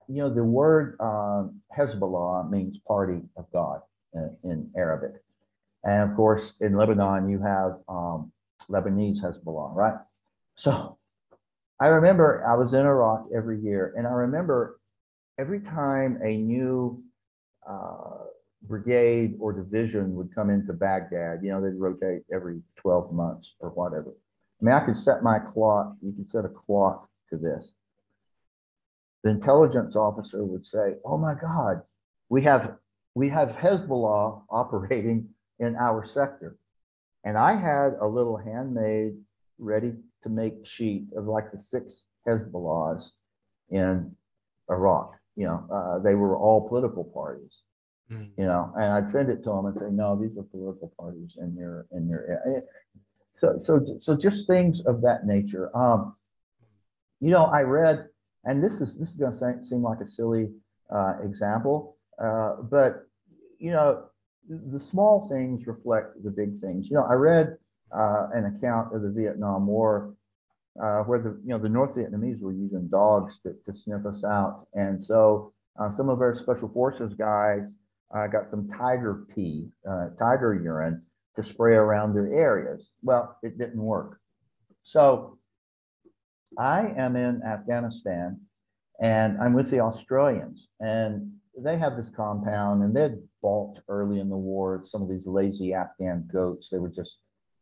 you know, the word um, Hezbollah means party of God in, in, Arabic. And of course, in Lebanon, you have um, Lebanese Hezbollah, right? So I remember I was in Iraq every year, and I remember every time a new uh, brigade or division would come into Baghdad, you know, they'd rotate every 12 months or whatever. I mean, I could set my clock, you could set a clock to this the intelligence officer would say, "Oh my God, we have we have Hezbollah operating in our sector," and I had a little handmade, ready to make sheet of like the six Hezbollahs in Iraq. You know, uh, they were all political parties. Mm. You know, and I'd send it to them and say, "No, these are political parties in your in your." So so so just things of that nature. Um, you know, I read, and this is this is going to seem like a silly uh, example, uh, but you know, the small things reflect the big things. You know, I read uh, an account of the Vietnam War uh, where the you know the North Vietnamese were using dogs to, to sniff us out, and so uh, some of our special forces guys uh, got some tiger pee, tiger urine to spray around their areas. Well, it didn't work. So I am in Afghanistan, and I'm with the Australians, and they have this compound, and they'd balked early in the war. Some of these lazy Afghan goats, they were just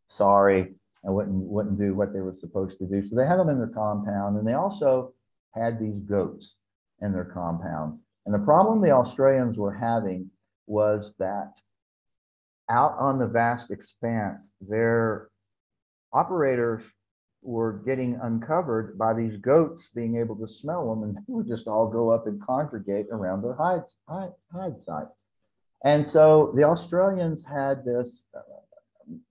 sorry and wouldn't wouldn't do what they were supposed to do. So they had them in their compound, and they also had these goats in their compound. And the problem the Australians were having was that out on the vast expanse, their operators were getting uncovered by these goats being able to smell them, and they would just all go up and congregate around their hide, hide, hide site. And so the Australians had this uh,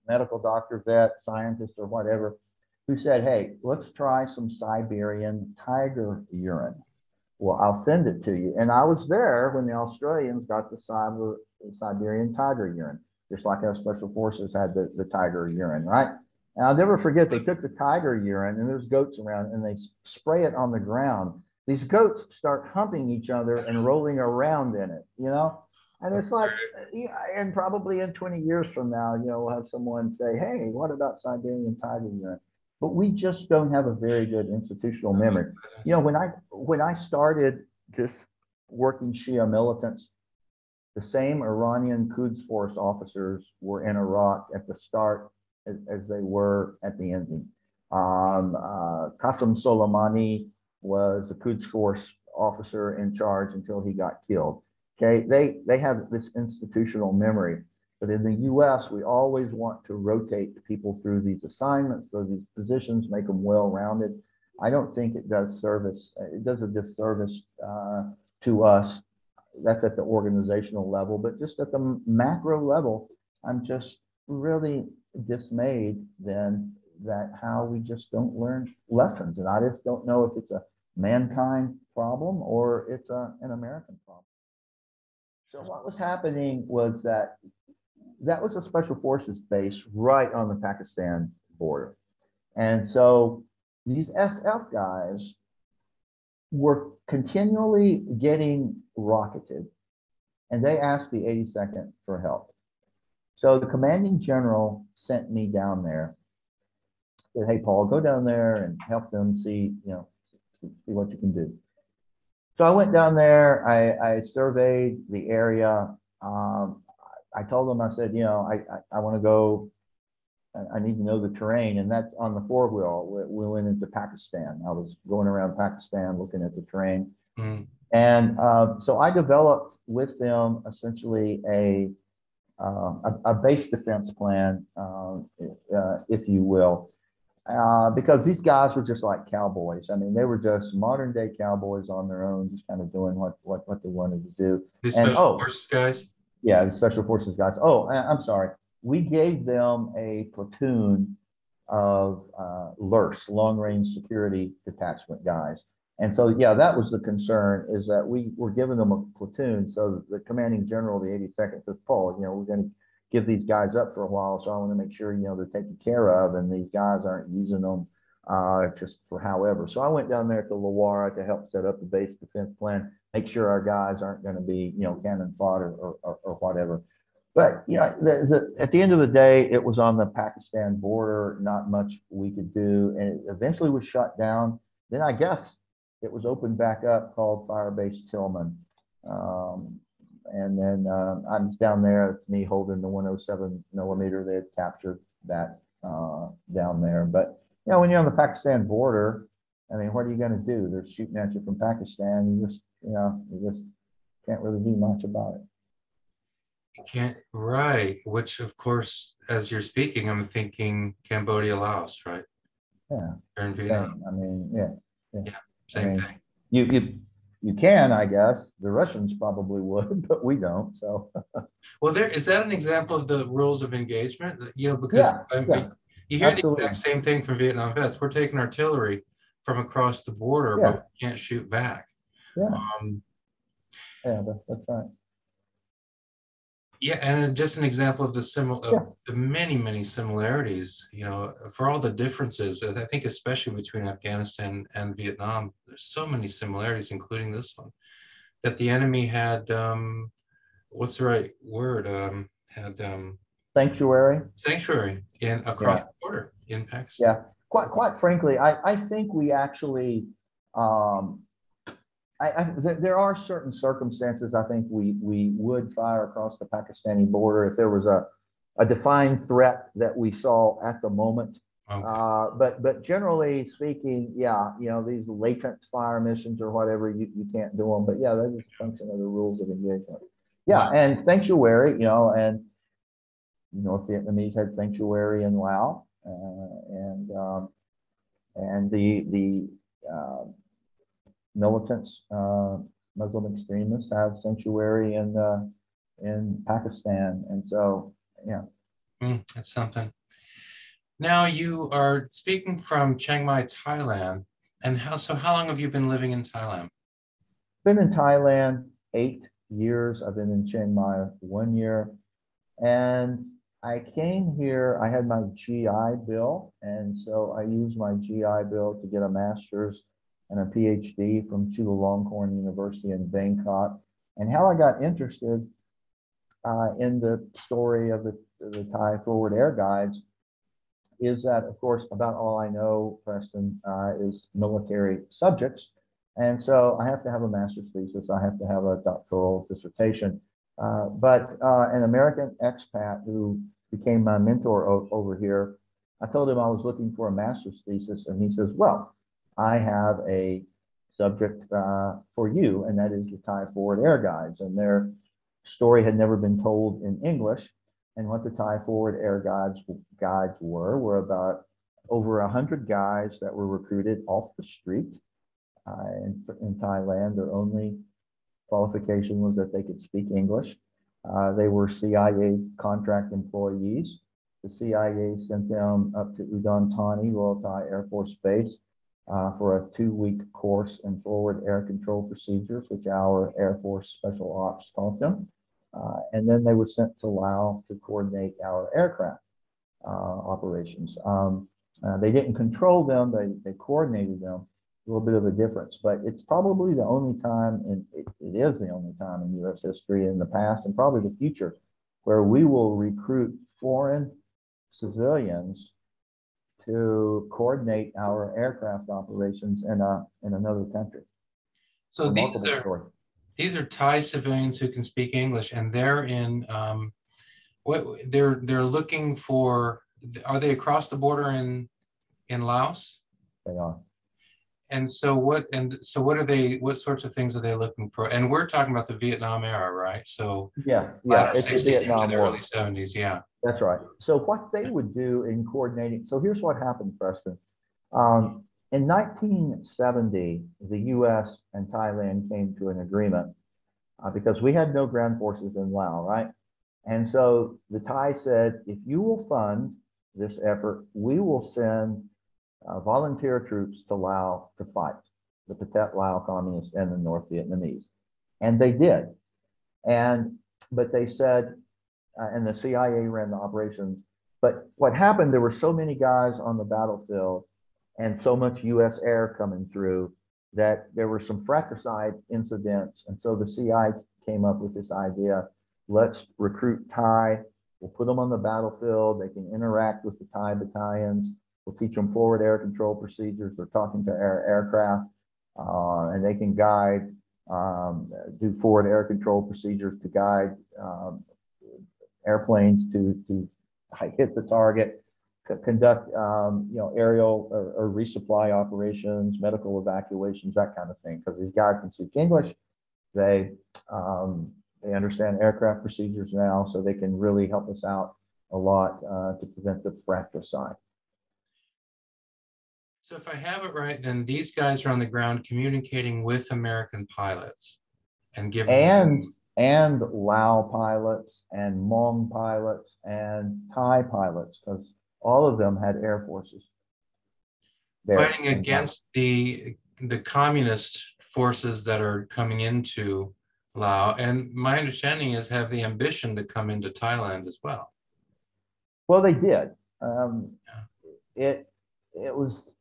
medical doctor, vet, scientist, or whatever, who said, Hey, let's try some Siberian tiger urine. Well, I'll send it to you. And I was there when the Australians got the Cyber, Siberian tiger urine, just like our special forces had the, the tiger urine, right? And I'll never forget, they took the tiger urine and there's goats around and they spray it on the ground. These goats start humping each other and rolling around in it, you know? And it's like, and probably in 20 years from now, you know, we'll have someone say, hey, what about Siberian tiger urine? But we just don't have a very good institutional memory. You know, when I when I started this working Shia militants, the same Iranian Quds Force officers were in Iraq at the start as, as they were at the ending. Um, uh, Qasem Soleimani was the Quds Force officer in charge until he got killed. Okay, they they have this institutional memory, but in the U.S. we always want to rotate people through these assignments, so these positions make them well-rounded. I don't think it does service. It does a disservice uh, to us. That's at the organizational level, but just at the macro level, I'm just really dismayed then that how we just don't learn lessons, and I just don't know if it's a mankind problem or it's a, an American problem. So what was happening was that that was a special forces base right on the Pakistan border. And so these SF guys were continually getting rocketed and they asked the 82nd for help. So the commanding general sent me down there. Said, "Hey, Paul, go down there and help them see, you know, see, see what you can do." So I went down there. I, I surveyed the area. Um, I told them, I said, you know, I, I, I want to go. I, I need to know the terrain, and that's on the four wheel. We, we went into Pakistan. I was going around Pakistan looking at the terrain, Mm. and uh, so I developed with them essentially a uh, a, a base defense plan, uh, uh, if you will, uh, because these guys were just like cowboys. I mean, they were just modern day cowboys on their own, just kind of doing what what, what they wanted to do. These And- special oh. forces guys. Yeah, the special forces guys. Oh, I- I'm sorry. We gave them a platoon of uh, LRS, long range security detachment guys. And so, yeah, that was the concern is that we were giving them a platoon. So the commanding general of the 82nd says, Paul, you know, we're going to give these guys up for a while. So I want to make sure, you know, they're taken care of and these guys aren't using them uh, just for however. So I went down there to Lawara to help set up the base defense plan, make sure our guys aren't going to be, you know, cannon fodder or, or, or whatever. But, you know, the, the, at the end of the day, it was on the Pakistan border, not much we could do. And it eventually was shut down. Then I guess it was opened back up called Firebase Tillman. Um, and then uh, I'm down there, it's me holding the 107 millimeter. They had captured that uh, down there. But, you know, when you're on the Pakistan border, I mean, what are you gonna do? They're shooting at you from Pakistan. You just, you know, you just can't really do much about it. You Can't, right, which of course, as you're speaking, I'm thinking Cambodia, Laos, right? Yeah. Or in Vietnam. I mean, yeah, yeah, same mean, thing. you, you, you can, I guess. The Russians probably would, but we don't, so. Well, there, is that an example of the rules of engagement? You know, because Yeah, I mean, yeah, you hear the exact same thing from Vietnam vets. We're taking artillery from across the border, Yeah. but we can't shoot back. Yeah. Um, Yeah, that- that's right. Yeah, and just an example of the similar, Yeah. the many, many similarities, you know, for all the differences, I think especially between Afghanistan and Vietnam, there's so many similarities, including this one, that the enemy had, um, what's the right word, um, had, um, Sanctuary. sanctuary in, across the border in Pakistan. Yeah, quite, quite frankly, I, I think we actually, um, I, I, there, there are certain circumstances, I think we, we would fire across the Pakistani border if there was a, a defined threat that we saw at the moment. Okay. Uh, but, but generally speaking, yeah, you know, these latent fire missions or whatever, you, you can't do them, but yeah, that is a function of the rules of engagement. Yeah, Wow. and sanctuary, you know, and North Vietnamese had sanctuary in Laos, uh, and, um, and the, the, uh, militants, uh, Muslim extremists have sanctuary in, uh, in Pakistan, and so, yeah. Mm, That's something. Now you are speaking from Chiang Mai, Thailand, and how, so how long have you been living in Thailand? Been in Thailand eight years. I've been in Chiang Mai one year. And I came here, I had my GI Bill. And so I used my GI Bill to get a master's and a PhD from Chulalongkorn University in Bangkok. And how I got interested uh, in the story of the, the Thai Forward Air Guides is that, of course, about all I know, Preston, uh, is military subjects. And so I have to have a master's thesis. I have to have a doctoral dissertation. Uh, but uh, an American expat who became my mentor over here, I told him I was looking for a master's thesis, and he says, "Well, I have a subject uh, for you, and that is the Thai Forward Air Guides, and their story had never been told in English. And what the Thai Forward Air Guides guides were were about over a hundred guys that were recruited off the street." uh, in, in Thailand. Their only qualification was that they could speak English. Uh, they were CIA contract employees. The CIA sent them up to Udon Thani, Royal Thai Air Force Base, uh, for a two-week course in forward air control procedures, which our Air Force Special Ops taught them. Uh, and then they were sent to Laos to coordinate our aircraft uh, operations. Um, uh, they didn't control them; they they coordinated them a little bit of a difference, but it's probably the only time, and it, it is the only time in U.S. history in the past and probably the future where we will recruit foreign civilians to coordinate our aircraft operations in a in another country. So these are, story. these are Thai civilians who can speak English and they're in, um, what, they're, they're looking for, are they across the border in, in Laos? They are. And so what, and so what are they, what sorts of things are they looking for? And we're talking about the Vietnam era, right? So Yeah, yeah, it's the 60s into Vietnam the early seventies, yeah. That's right. So what they would do in coordinating, so here's what happened, Preston. Um, in 1970, the US and Thailand came to an agreement uh, because we had no ground forces in Laos, right? And so the Thai said, if you will fund this effort, we will send uh, volunteer troops to Laos to fight the Pathet Lao communists and the North Vietnamese. And they did. And, but they said, uh, and the CIA ran the operations. But what happened, there were so many guys on the battlefield and so much US air coming through that there were some fratricide incidents. And so the CIA came up with this idea, let's recruit Thai, we'll put them on the battlefield, they can interact with the Thai battalions, we'll teach them forward air control procedures, they're talking to air aircraft, uh, and they can guide, um, do forward air control procedures to guide um, airplanes to, to hit the target. conduct, um, you know, aerial or, or resupply operations, medical evacuations, that kind of thing. Because these guys can speak English, they, um, they understand aircraft procedures now, so they can really help us out a lot uh, to prevent the fratricide. So if I have it right, then these guys are on the ground communicating with American pilots and giving. And and Lao pilots and Hmong pilots and Thai pilots, because all of them had air forces. fighting against the the communist forces that are coming into Lao. And my understanding is have the ambition to come into Thailand as well. Well, they did. Um, it it was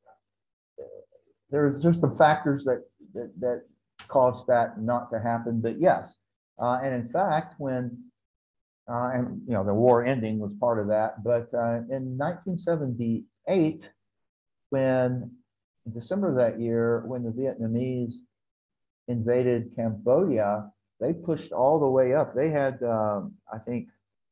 there's there's some factors that that, that caused that not to happen, but yes, uh, and in fact, when uh, and you know the war ending was part of that, but uh, in 1978, when in December of that year, when the Vietnamese invaded Cambodia, they pushed all the way up. They had, um, I think,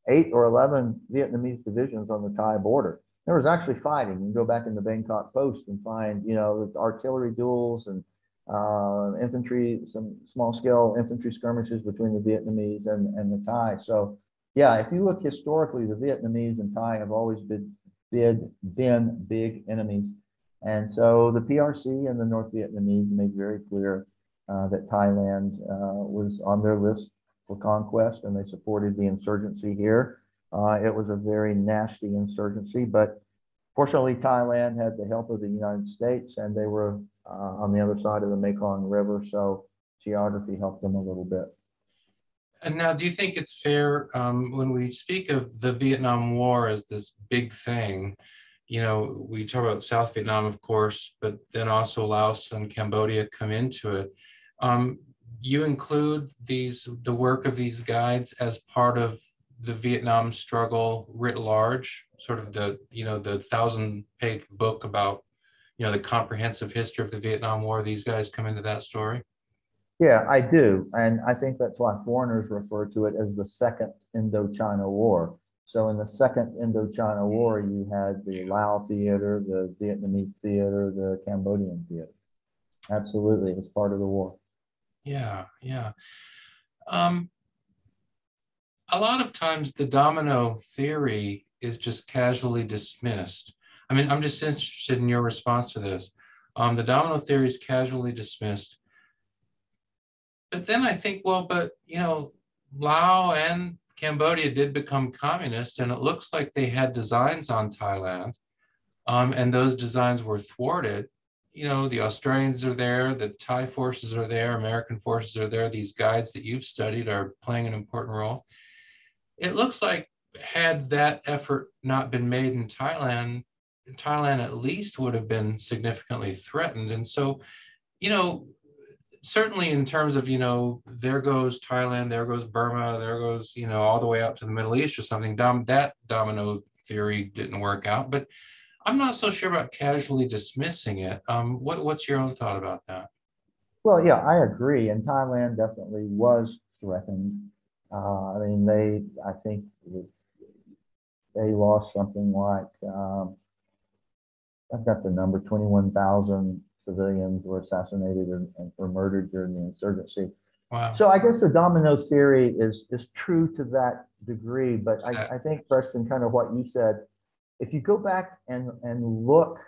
eight or 11 Vietnamese divisions on the Thai border. There was actually fighting. You can go back in the Bangkok Post and find, you know, the artillery duels and uh, infantry, some small scale infantry skirmishes between the Vietnamese and, and the Thai. So, yeah, if you look historically, the Vietnamese and Thai have always been, been, been big enemies. And so the PRC and the North Vietnamese made very clear uh, that Thailand uh, was on their list for conquest and they supported the insurgency here. Uh, it was a very nasty insurgency, but fortunately, Thailand had the help of the United States and they were uh, on the other side of the Mekong River. So geography helped them a little bit. And now, do you think it's fair um, when we speak of the Vietnam War as this big thing? You know, we talk about South Vietnam, of course, but then also Laos and Cambodia come into it. Um, you include these the work of these guides as part of the Vietnam struggle writ large, sort of the you know the thousand page book about you know the comprehensive history of the Vietnam War. These guys come into that story. Yeah, I do. And I think that's why foreigners refer to it as the Second Indochina War. So in the Second Indochina War, you had the Lao theater, the Vietnamese theater, the Cambodian theater. Absolutely, it was part of the war. Yeah, yeah. Um, a lot of times the domino theory is just casually dismissed. I mean, I'm just interested in your response to this. Um, the domino theory is casually dismissed. But then I think, well, but you know, Lao and Cambodia did become communist, and it looks like they had designs on Thailand, um, and those designs were thwarted. You know, the Australians are there, the Thai forces are there, American forces are there. These guides that you've studied are playing an important role. It looks like had that effort not been made in Thailand, Thailand at least would have been significantly threatened. And so, you know, certainly in terms of, you know, there goes Thailand, there goes Burma, there goes, you know, all the way out to the Middle East or something, dom- that domino theory didn't work out. But I'm not so sure about casually dismissing it. Um, what, what's your own thought about that? Well, yeah, I agree. And Thailand definitely was threatened. Uh, I mean, they, I think they lost something like, um, I've got the number, 21,000 civilians were assassinated and, and were murdered during the insurgency. Wow. So I guess the domino theory is, is true to that degree, but I, I think Preston, kind of what you said, if you go back and, and look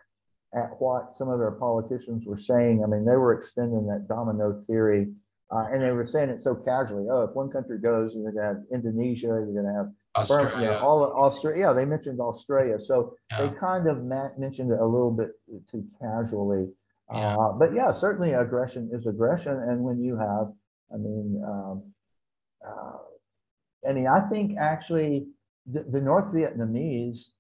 at what some of our politicians were saying, I mean, they were extending that domino theory, uh, and they were saying it so casually. Oh, if one country goes, you're gonna have Indonesia, you're gonna have Burma, yeah, all Australia. Yeah, they mentioned Australia, so Yeah. they kind of ma- mentioned it a little bit too casually. Yeah. Uh, but yeah, certainly aggression is aggression, and when you have, I mean, um, uh, I mean, I think actually the, the North Vietnamese.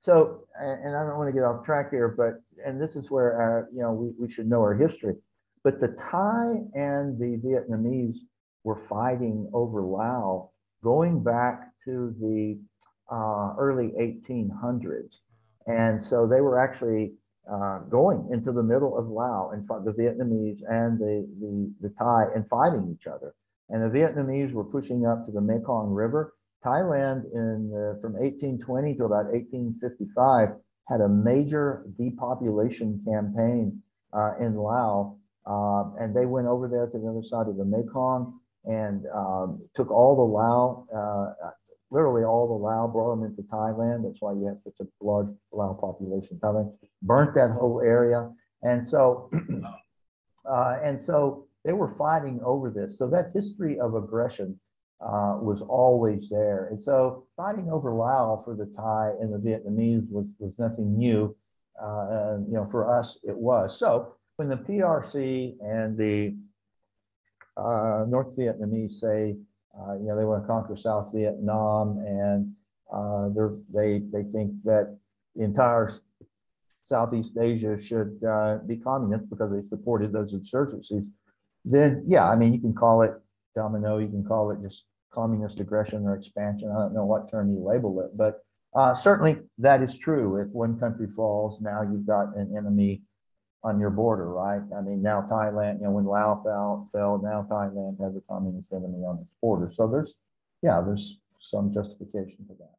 So, and, I don't want to get off track here, but and this is where uh, you know we, we should know our history. But the Thai and the Vietnamese were fighting over Lao going back to the uh, early 1800s, and so they were actually uh, going into the middle of Lao and the Vietnamese and the, the, the Thai and fighting each other. And the Vietnamese were pushing up to the Mekong River. Thailand in the, from 1820 to about 1855 had a major depopulation campaign uh, in Laos. Uh, and they went over there to the other side of the Mekong and um, took all the Lao, uh, literally all the Lao, brought them into Thailand. That's why you have such a large Lao population. Thailand burnt that whole area. And so, uh, and so they were fighting over this. So that history of aggression uh, was always there. And so fighting over Lao for the Thai and the Vietnamese was, was nothing new. Uh, and, you know, for us, it was. So when the PRC and the uh, North Vietnamese say, uh, you know, they want to conquer South Vietnam and uh, they, they think that the entire Southeast Asia should uh, be communist because they supported those insurgencies, then yeah, I mean, you can call it domino, you can call it just communist aggression or expansion. I don't know what term you label it, but uh, certainly that is true. If one country falls, now you've got an enemy on your border, right? I mean, now Thailand, you know, when Laos fell, fell, now Thailand has a communist enemy on its border. So there's, yeah, there's some justification for that.